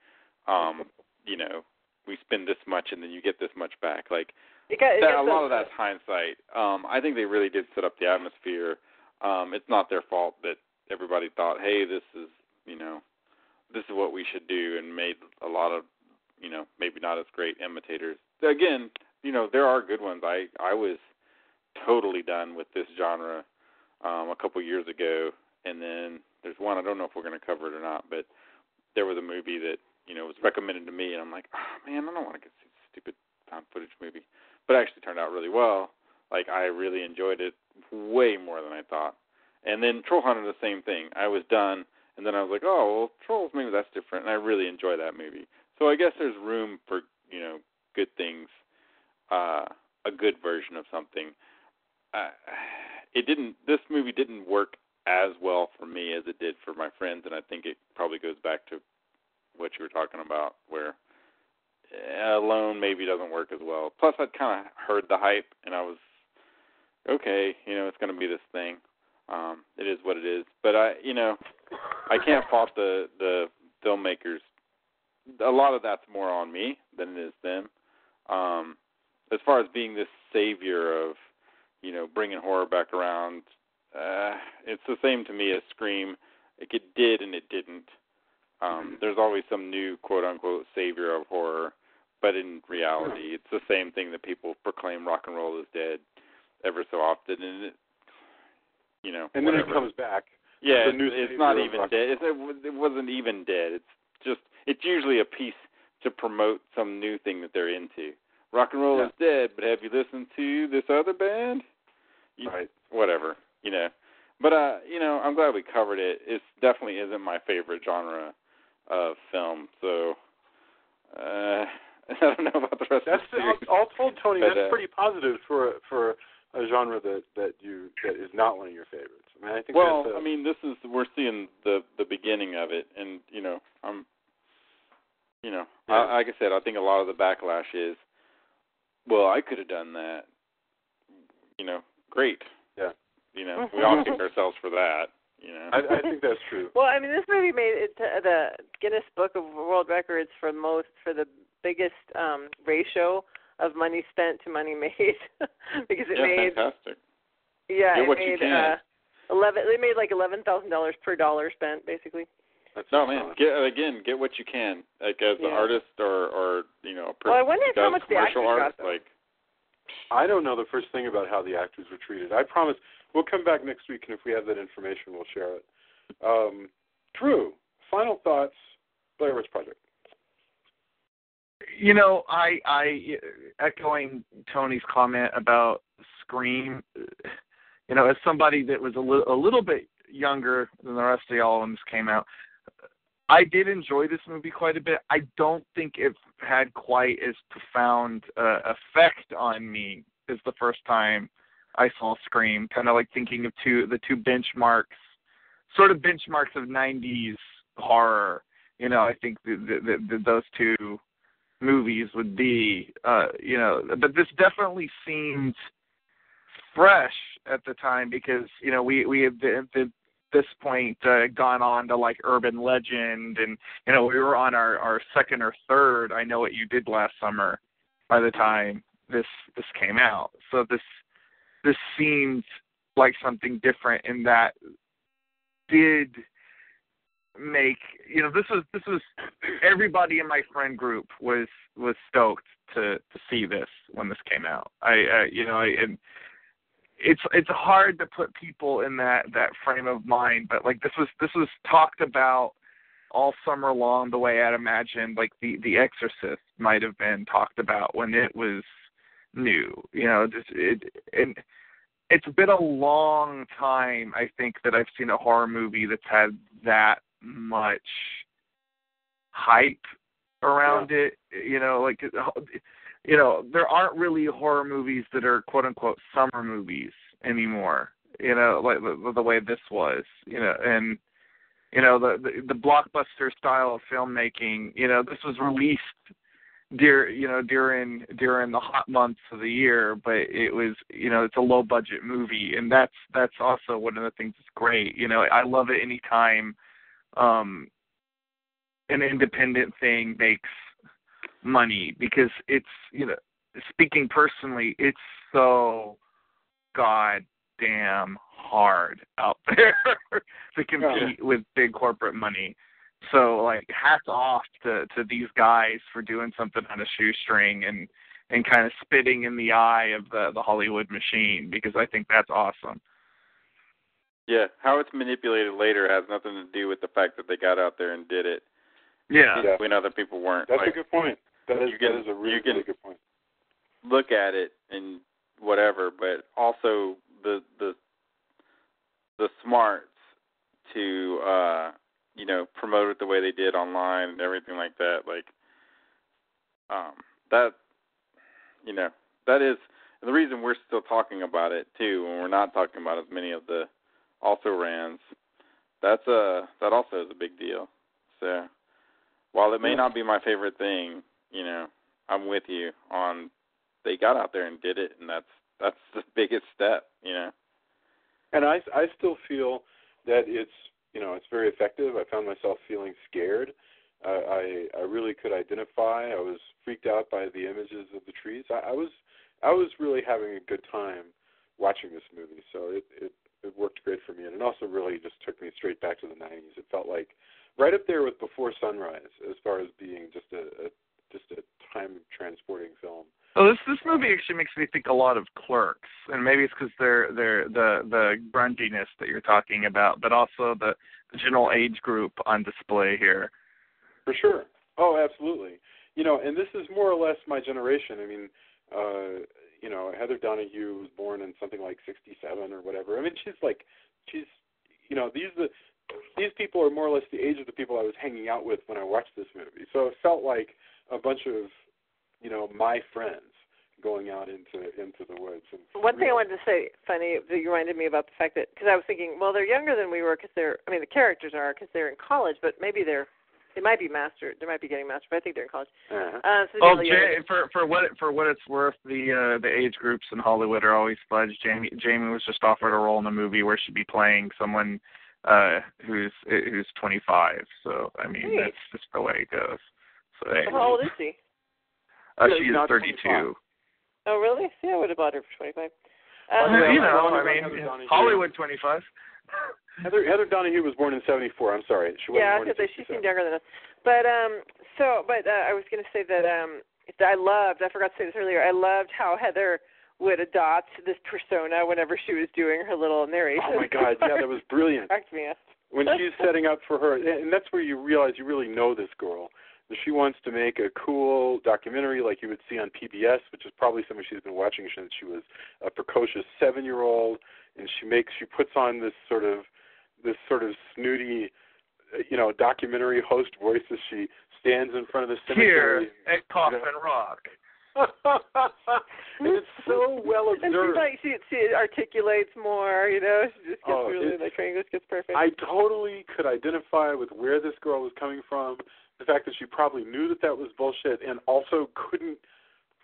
Um, you know, we spend this much and then you get this much back. Like It got, it that, a lot of that's hindsight. Um, I think they really did set up the atmosphere. Um, it's not their fault that everybody thought, hey, this is you know, this is what we should do, and made a lot of you know maybe not as great imitators. Again, you know there are good ones. I I was totally done with this genre um, a couple years ago, and then there's one I don't know if we're going to cover it or not, but there was a movie that you know was recommended to me, and I'm like, oh man, I don't want to get this stupid found footage movie, but it actually turned out really well. Like I really enjoyed it way more than I thought. And then Troll Hunter, the same thing. I was done, and then I was like, oh well, Trolls maybe that's different, and I really enjoy that movie. So I guess there's room for you know good things, uh, a good version of something. Uh, it didn't. This movie didn't work as well for me as it did for my friends, and I think it probably goes back to what you were talking about, where alone maybe doesn't work as well. Plus, I'd kind of heard the hype, and I was okay. You know, it's going to be this thing. Um, it is what it is. But I, you know, I can't fault the the filmmakers. A lot of that's more on me than it is them. Um, as far as being this savior of, you know, bringing horror back around, uh, it's the same to me as Scream. Like it did and it didn't. Um, there's always some new quote unquote savior of horror, but in reality, it's the same thing that people proclaim rock and roll is dead ever so often, and it, you know, and then whatever. it comes back. Yeah, it's, new it's not even dead. It's, it wasn't even dead. It's just it's usually a piece to promote some new thing that they're into. Rock and roll Yeah. is dead, but have you listened to this other band? You, Right. Whatever, you know. But uh, you know, I'm glad we covered it. It definitely isn't my favorite genre of film, so uh, I don't know about the rest That's of the all, all told, Tony. But, that's uh, pretty positive for for a genre that that you that is not one of your favorites. I mean, I think well, that's a, I mean, this is we're seeing the the beginning of it, and you know, I'm, you know, Yeah. I, like I said, I think a lot of the backlash is, well, I could have done that. You know, great. Yeah. You know, we all kick ourselves for that. You know. I, I think that's true. Well, I mean, this movie made it to the Guinness Book of World Records for most for the biggest um ratio of money spent to money made because it yeah, made fantastic. yeah Get it what you made can. uh eleven they made like eleven thousand dollars per dollar spent basically. That's No man, get again, get what you can, like as Yeah. an artist or or you know, a person Well, I wonder who how does much the commercial actors art, got, like. I don't know the first thing about how the actors were treated. I promise we'll come back next week, and if we have that information, we'll share it. Um, Drew, final thoughts. Blair Witch Project. You know, I I echoing Tony's comment about Scream. You know, as somebody that was a, li- a little bit younger than the rest of y'all when this came out, I did enjoy this movie quite a bit. I don't think it had quite as profound uh, effect on me as the first time I saw Scream. Kind of like thinking of two the two benchmarks, sort of benchmarks of '90s horror you know, I think the, the, the, those two movies would be, uh, you know, but this definitely seemed fresh at the time because you know we we had at this point uh, gone on to like urban legend and you know we were on our our second or third I know what you did last summer by the time this this came out so this this seemed like something different in that did make you know this was this was everybody in my friend group was was stoked to to see this when this came out. I, I you know I, and it's it's hard to put people in that that frame of mind but like this was this was talked about all summer long the way i'd imagined like the the exorcist might have been talked about when it was new you know just it and it's been a long time i think that i've seen a horror movie that's had that much hype around yeah. it you know like you know, there aren't really horror movies that are quote unquote summer movies anymore. You know, like the, the way this was. You know, and you know the, the the blockbuster style of filmmaking. You know, this was released dear you know during during the hot months of the year but it was you know it's a low budget movie and that's that's also one of the things that's great you know i love it anytime um an independent thing makes money because it's you know speaking personally it's so goddamn hard out there to compete with big corporate money so like hats off to to these guys for doing something on a shoestring and and kind of spitting in the eye of the the Hollywood machine because I think that's awesome. Yeah, how it's manipulated later has nothing to do with the fact that they got out there and did it. Yeah, yeah. when other people weren't. That's like, a good point. That is, you can, that is a really, you can really good point. Look at it and whatever, but also the the the smarts to uh you know promote it the way they did online and everything like that like um that you know that is the reason we're still talking about it too when we're not talking about as many of the also rans that's a that also is a big deal so while it may not be my favorite thing you know, I'm with you on they got out there and did it, and that's that's the biggest step, you know. And I I still feel that it's you know it's very effective. I found myself feeling scared. Uh, I I really could identify. I was freaked out by the images of the trees. I, I was I was really having a good time watching this movie. So it it it worked great for me, and it also really just took me straight back to the '90s. It felt like right up there with Before Sunrise as far as being just a, a just a time transporting film. Well, this this movie actually makes me think a lot of Clerks, and maybe it's because they're they're the the grunginess that you're talking about, but also the, the general age group on display here. For sure. Oh, absolutely. You know, and this is more or less my generation. I mean, uh, you know, Heather Donahue was born in something like '67 or whatever. I mean, she's like, she's, you know, these the these people are more or less the age of the people I was hanging out with when I watched this movie. So it felt like a bunch of you know my friends going out into into the woods. And One thing I wanted to say, funny, that you reminded me about the fact that because I was thinking, well, they're younger than we were because they're, I mean, the characters are because they're in college, but maybe they're, they might be master, they might be getting master, but I think they're in college. Uh-huh. Uh, so Oh, Jay, for for what for what it's worth, the uh, the age groups in Hollywood are always fudged. Jamie Jamie was just offered a role in a movie where she'd be playing someone uh who's who's 25. So I mean, Hey. that's just the way it goes. So hey, How old is she? Uh, Yeah, she is 32. 25. Oh, really? See, I would have bought her for 25. Well, Um, Yeah, you know, I mean, Hollywood 25. Heather Heather Donahue was born in '74. I'm sorry, she wasn't yeah, born in because she seemed younger than us. But um, so, but uh, I was going to say that um, I loved. I forgot to say this earlier. I loved how Heather would adopt this persona whenever she was doing her little narration. Oh my God, yeah, that was brilliant. Cracked me up. when she's setting up for her, and that's where you realize you really know this girl. She wants to make a cool documentary like you would see on PBS, which is probably something she's been watching since she was a precocious seven-year-old, and she makes she puts on this sort of this sort of snooty, you know, documentary host voice as she stands in front of the cemetery. Here at Coffin Rock. it's so well observed. And observed. like she she articulates more, you know. She just gets Oh, really like the English gets perfect. I totally could identify with where this girl was coming from. The fact that she probably knew that that was bullshit and also couldn't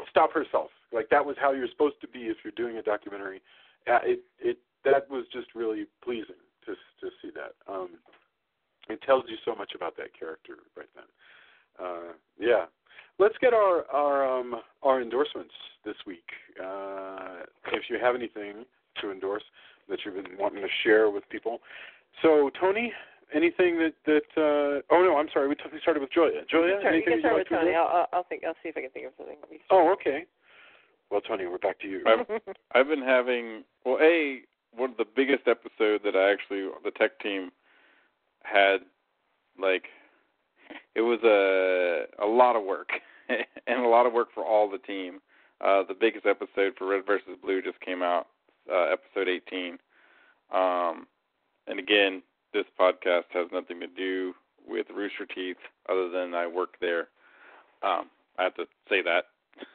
stop herself. Like that was how you're supposed to be if you're doing a documentary. Uh, it it that was just really pleasing to to see that. Um, it tells you so much about that character right then. Uh, yeah, let's get our our um, our endorsements this week. Uh, if you have anything to endorse that you've been wanting to share with people. So Tony, anything that that uh, oh no, I'm sorry, we, t- we started with Julia. Julia, Sorry, you anything can you'd start like with to Tony. I'll, I'll I'll think I'll see if I can think of something. Oh, okay. Well, Tony, we're back to you. I've, I've been having well, a one of the biggest episodes that I actually the tech team had like it was a a lot of work and a lot of work for all the team. Uh, the biggest episode for Red versus Blue just came out, uh, episode 18. Um, and again, this podcast has nothing to do with Rooster Teeth other than I work there. Um, I have to say that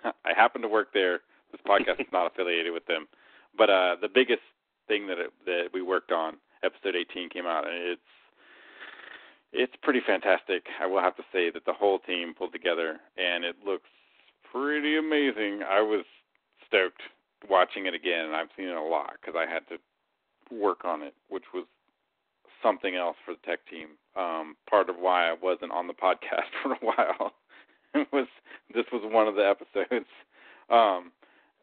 I happen to work there. This podcast is not affiliated with them, but uh, the biggest thing that it, that we worked on, episode 18, came out, and it's it's pretty fantastic. I will have to say that the whole team pulled together, and it looks pretty amazing. I was stoked watching it again, and I've seen it a lot because I had to work on it, which was something else for the tech team. Um, part of why I wasn't on the podcast for a while was this was one of the episodes. Um,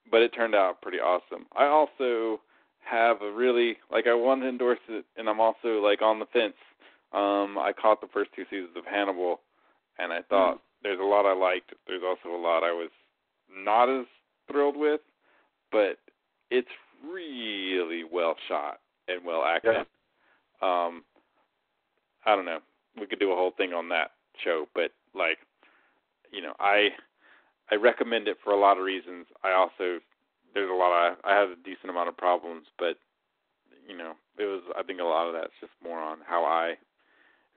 but it turned out pretty awesome. I also have a really like I want to endorse it, and I'm also like on the fence. Um, I caught the first two seasons of Hannibal, and I thought there's a lot I liked. There's also a lot I was not as thrilled with, but it's really well shot and well acted. Um, I don't know. We could do a whole thing on that show, but like, you know, I I recommend it for a lot of reasons. I also there's a lot of I have a decent amount of problems, but you know, it was I think a lot of that's just more on how I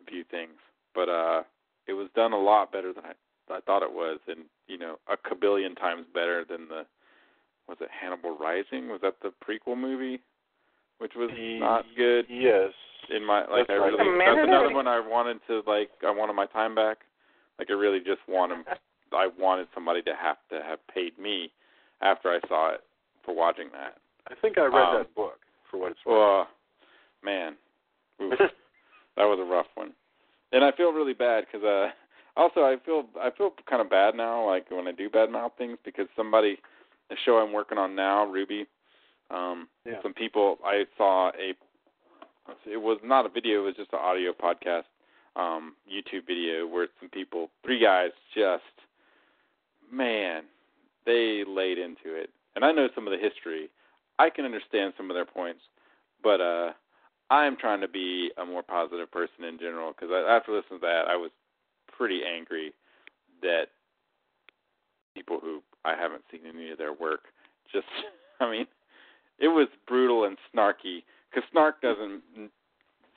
view things. But uh it was done a lot better than I I thought it was and you know, a kabillion times better than the was it Hannibal Rising? Was that the prequel movie? Which was not good Yes. in my like That's I really The that's another one I wanted to like I wanted my time back. Like I really just want 'em- I wanted somebody to have to have paid me after I saw it for watching that. I think I read Um, that book for what it's worth. Oh man, Oof, that was a rough one. And I feel really bad because uh also I feel I feel kind of bad now like when I do bad mouth things because somebody the show I'm working on now RWBY um Yeah. some people I saw a it was not a video it was just an audio podcast um YouTube video where some people three guys just man they laid into it and I know some of the history I can understand some of their points but uh I'm trying to be a more positive person in general because after listening to that, I was pretty angry that people who I haven't seen any of their work just, I mean, it was brutal and snarky because snark doesn't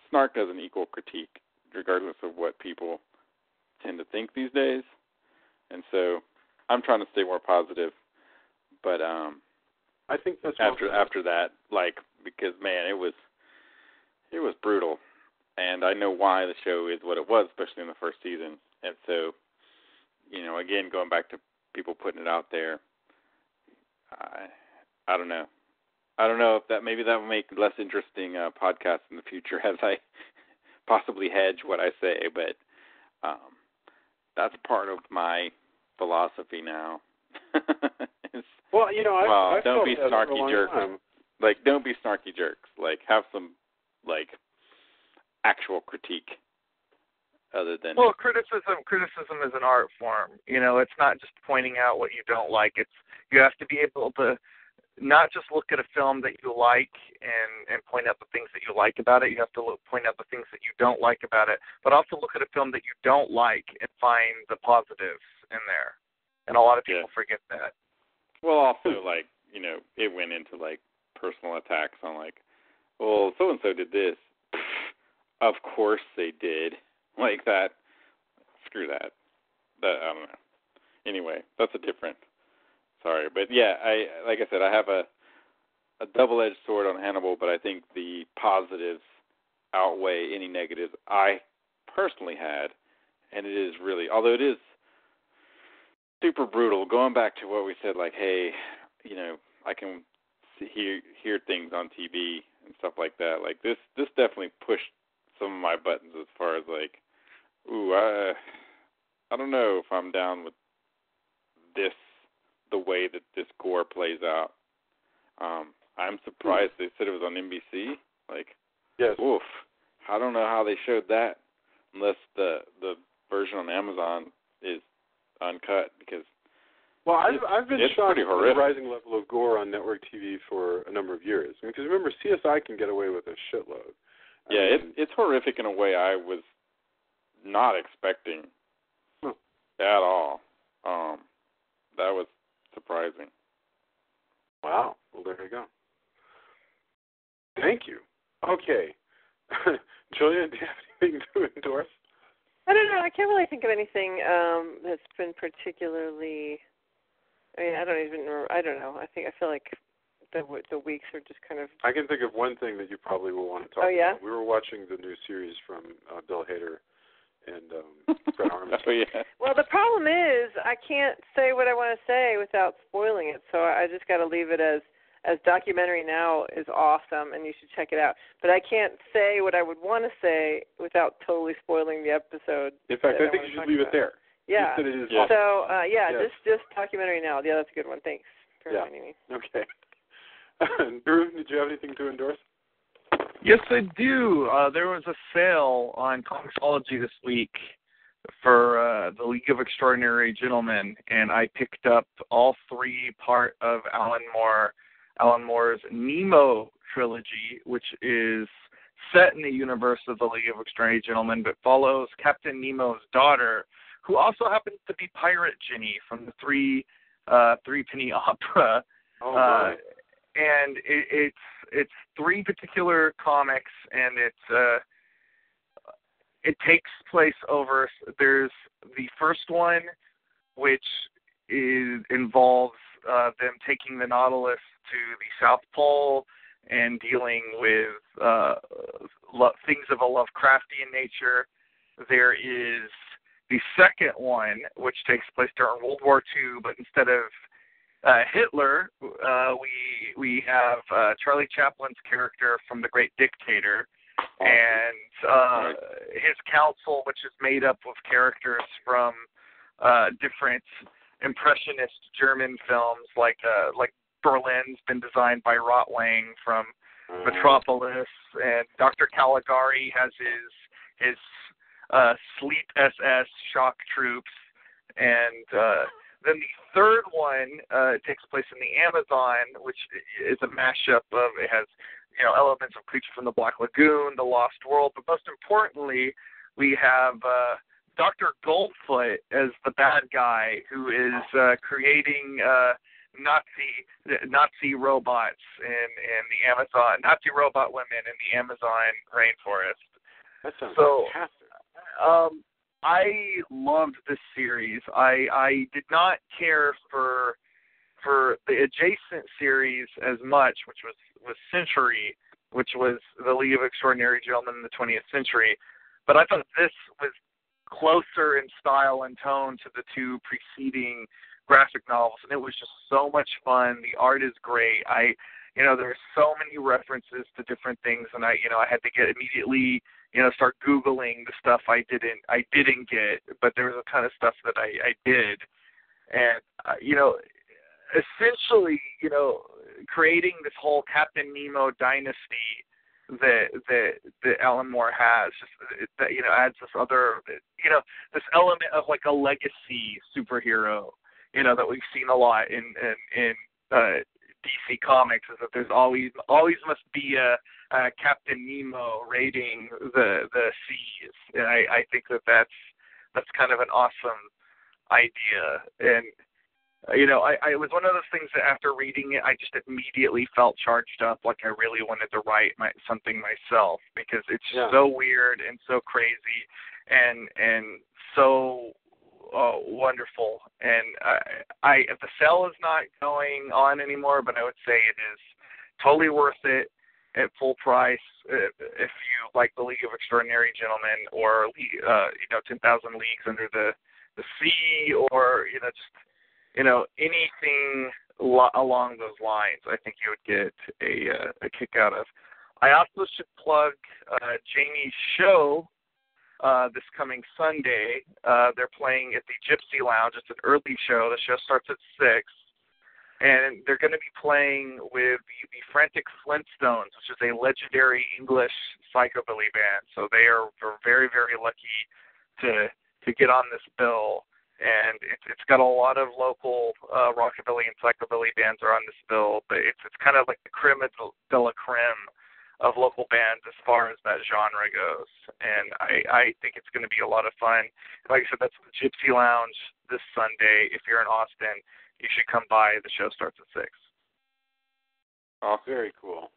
snark doesn't equal critique regardless of what people tend to think these days, and so I'm trying to stay more positive, but um I think that's after after that, like because man, it was it was brutal, and I know why the show is what it was, especially in the first season. And so, you know, again, going back to people putting it out there, I I don't know, I don't know if that maybe that will make less interesting uh, podcasts in the future as I possibly hedge what I say, but um, that's part of my philosophy now. Well, you know, I, Well, I don't be that for a snarky jerks. time. like don't be snarky jerks. Like have some like actual critique other than Well, criticism criticism is an art form. You know, it's not just pointing out what you don't like. It's you have to be able to not just look at a film that you like and and point out the things that you like about it. You have to look, point out the things that you don't like about it, but also look at a film that you don't like and find the positives in there. And a lot of people Yeah. forget that. well also like, you know, it went into like personal attacks on like, well, so and so did this. of course they did. Like that. Screw that. That I don't know. Anyway, that's a different sorry, but yeah, I like I said, I have a a double-edged sword on Hannibal, but I think the positives outweigh any negatives I personally had, and it is really, although it is super brutal. Going back to what we said, like, hey, you know, I can hear hear things on TV and stuff like that. Like this, this definitely pushed some of my buttons as far as like, ooh, I, I don't know if I'm down with this, the way that this gore plays out. Um, I'm surprised they said it was on NBC. Like, Yes. oof, I don't know how they showed that, unless the the version on Amazon is uncut because Well, I've I've been it's shocked at the rising level of gore on network TV for a number of years. Because remember, CSI can get away with a shitload. I yeah, it's mean, it's horrific in a way I was not expecting Huh. at all. Um, that was surprising. wow. Well, there you go. Thank you. Okay, Julian, do you have anything to endorse? I don't know. I can't really think of anything um that's been particularly. I mean, I don't even. re- I don't know. I think I feel like the w- the weeks are just kind of. I can think of one thing that you probably will want to talk Oh, yeah? about. We were watching the new series from uh, Bill Hader and um, Fred Armisen. oh yeah. Well, the problem is I can't say what I want to say without spoiling it. So I just got to leave it as as documentary now is awesome and you should check it out. But I can't say what I would want to say without totally spoiling the episode. In fact, that I think you should talk leave it there. Yeah. Just it is Yeah. So uh yeah, Yes. just just documentary now. Yeah, that's a good one. Thanks for Yeah. reminding me. Okay. Drew, did you have anything to endorse? Yes, I do. Uh, there was a sale on Comixology this week for uh, the League of Extraordinary Gentlemen, and I picked up all three part of Alan Moore, Alan Moore's Nemo trilogy, which is set in the universe of the League of Extraordinary Gentlemen, but follows Captain Nemo's daughter, who also happens to be Pirate Jenny from the three uh, Three Penny Opera Oh, uh, and it, it's it's three particular comics, and it's uh, it takes place over. There's the first one, which is involves uh, them taking the Nautilus to the South Pole and dealing with uh, lo- things of a Lovecraftian nature. There is the second one, which takes place during World War II, but instead of uh, Hitler, uh, we we have uh, Charlie Chaplin's character from The Great Dictator, and uh, his council, which is made up of characters from uh, different impressionist German films, like uh, like Berlin's been designed by Rotwang from Uh, Metropolis, and Dr. Caligari has his his uh, Sleep SS shock troops, and uh, then the third one uh, takes place in the Amazon, which is a mashup of it has you know elements of Creature from the Black Lagoon, The Lost World, but most importantly, we have uh, Dr. Goldfoot as the bad guy who is uh, creating. Uh, Nazi Nazi robots in in the Amazon, Nazi robot women in the Amazon rainforest. that sounds so- fantastic. Um, I loved this series. I I did not care for for the adjacent series as much, which was was Century, which was the League of Extraordinary Gentlemen in the 20th century. But I thought this was closer in style and tone to the two preceding graphic novels, and it was just so much fun. The art is great. I, you know, there are so many references to different things, and I, you know, I had to get immediately, you know, start googling the stuff I didn't, I didn't get, but there was a ton of stuff that I, I did, and uh, you know, essentially, you know, creating this whole Captain Nemo dynasty that that that Alan Moore has just that you know adds this other you know this element of like a legacy superhero you know that we've seen a lot in in, in uh, DC Comics is that there's always always must be a, a Captain Nemo raiding the the seas and I I think that that's that's kind of an awesome idea and uh, you know, I, I it was one of those things that after reading it, I just immediately felt charged up, like I really wanted to write my, something myself because it's Yeah. so weird and so crazy, and and so uh, wonderful. And I, I the sale is not going on anymore, but I would say it is totally worth it at full price uh, if you like the League of Extraordinary Gentlemen or uh, you know Ten Thousand Leagues Under the the Sea or you know just you know anything lo- along those lines. I think you would get a uh, a kick out of. I also should plug uh, Jamie's show uh, this coming Sunday. Uh, they're playing at the Gypsy Lounge. It's an early show. The show starts at six and they're going to be playing with the, the Frantic Flintstones, which is a legendary English psychobilly band. So they are, very, very lucky to to get on this bill, and it's it's got a lot of local uh, rockabilly and psychobilly bands are on this bill, but it's it's kind of like the creme de la creme of local bands as far as that genre goes. And I, I think it's going to be a lot of fun. Like I said, that's the Gypsy Lounge this Sunday. If you're in Austin, you should come by. The show starts at six. Oh, very cool.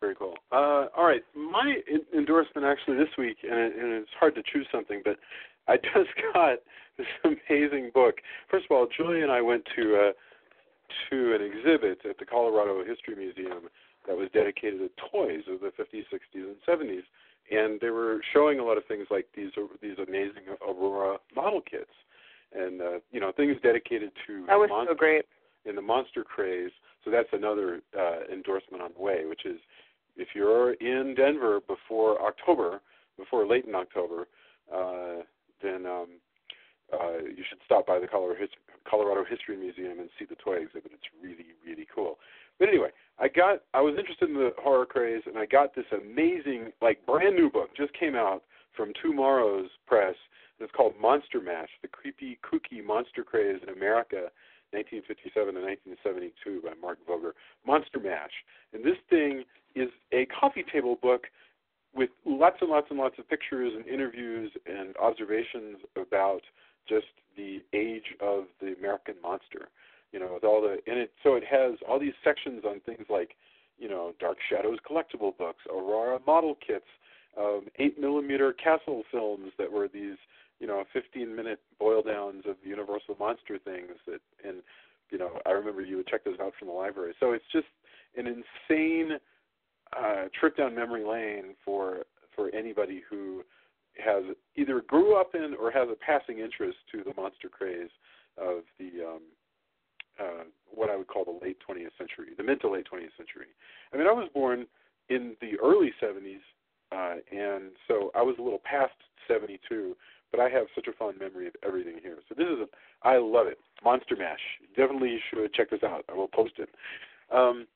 Very cool. Uh, all right, my endorsement actually this week, and, it, and it's hard to choose something, but I just got this amazing book. First of all, Julie and I went to uh, to an exhibit at the Colorado History Museum that was dedicated to toys of the 50s, 60s, and 70s, and they were showing a lot of things like these these amazing Aurora model kits and uh, you know things dedicated to that was monster, so great in the monster craze. So that's another uh, endorsement on the way, which is if you're in Denver before October, before late in October, uh, then um, uh, you should stop by the Colorado, Colorado History Museum and see the toy exhibit. It's really really cool. But anyway, I got I was interested in the horror craze, and I got this amazing like brand new book just came out from TwoMorrows Press it's called Monster Mash: The Creepy, Kooky Monster Craze in America, 1957 to 1972, by Mark Voger. Monster Mash, and this thing is a coffee table book with lots and lots and lots of pictures and interviews and observations about just the age of the American monster. You know, with all the and it so it has all these sections on things like, you know, Dark Shadows collectible books, Aurora model kits, um, eight millimeter Castle films that were these you know 15 minute boil downs of the Universal monster things that and you know I remember you would check those out from the library. So it's just an insane uh, trip down memory lane for for anybody who has either grew up in or has a passing interest to the monster craze of the um, uh, what I would call the late 20th century, the mid to late 20th century. I mean, I was born in the early 70s, uh, and so I was a little past 72 but I have such a fond memory of everything here. So this is a, I love it. Monster Mash. Definitely should check this out. I will post it. Um,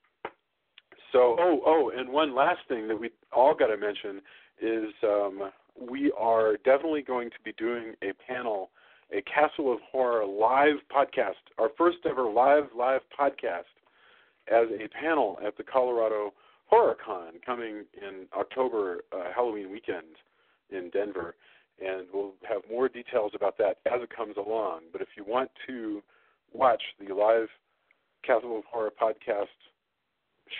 so oh oh, and one last thing that we all got to mention is um, we are definitely going to be doing a panel, a Castle of Horror live podcast, our first ever live live podcast as a panel at the Colorado HorrorCon coming in October uh, Halloween weekend in Denver and we'll have more details about that as it comes along. But if you want to watch the live Castle of Horror podcast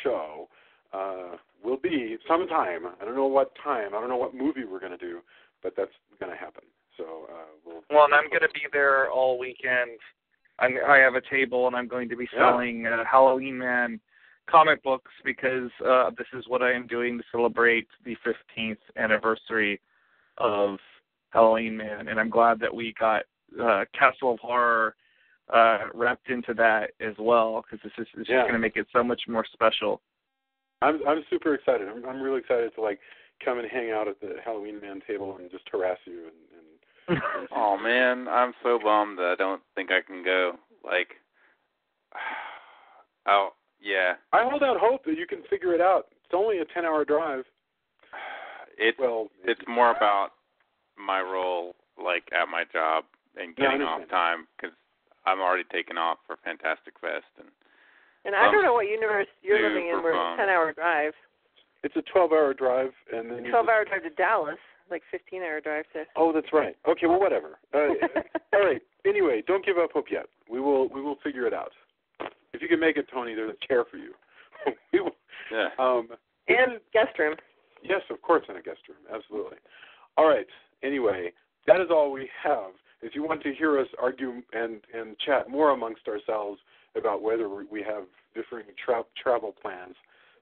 show, uh, will be sometime. I don't know what time. I don't know what movie we're going to do, but that's going to happen. So uh, we'll. Well, and I'm going to be there all weekend. I'm, I have a table, and I'm going to be selling yeah. uh, Halloween Man comic books because uh, this is what I am doing to celebrate the 15th anniversary of Halloween Man, and I'm glad that we got uh, Castle of Horror uh, wrapped into that as well because this is it's yeah. just going to make it so much more special. I'm I'm super excited. I'm I'm really excited to like come and hang out at the Halloween Man table and just harass you and. and, and oh man, I'm so bummed that I don't think I can go. Like, oh yeah. I hold out hope that you can figure it out. It's only a ten hour drive. It's well, it's more about my role like at my job and getting yeah, off time because I'm already taken off for Fantastic Fest and. And I don't know what universe you're living in where fun. it's a 10 hour drive. It's a 12 hour drive, and then 12 hour drive to Dallas, like 15 hour drive to. Oh, that's right. Okay, well, whatever. Uh, all right. Anyway, don't give up hope yet. We will we will figure it out. If you can make it, Tony, there's a chair for you. we will. Yeah. Um, And guest room. yes, of course, in a guest room. Absolutely. All right. Anyway, that is all we have. if you want to hear us argue and and chat more amongst ourselves about whether we have differing tra- travel plans,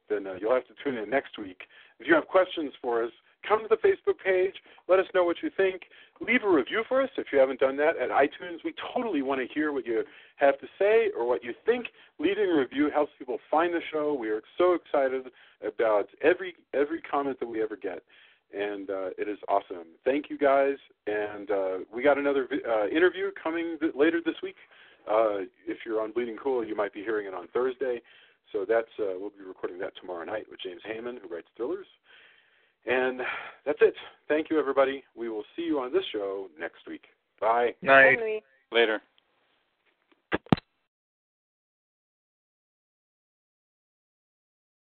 then uh, you'll have to tune in next week. If you have questions for us, come to the Facebook page. Let us know what you think. Leave a review for us if you haven't done that at iTunes. We totally want to hear what you have to say or what you think. Leaving a review helps people find the show. We are so excited about every every comment that we ever get, and uh, it is awesome. Thank you guys, and uh, we got another uh, interview coming th- later this week. Uh, if you're on Bleeding Cool, you might be hearing it on Thursday. So that's uh, we'll be recording that tomorrow night with James Heyman, who writes thrillers. And that's it. Thank you, everybody. We will see you on this show next week. Bye. Night. Henry. Later.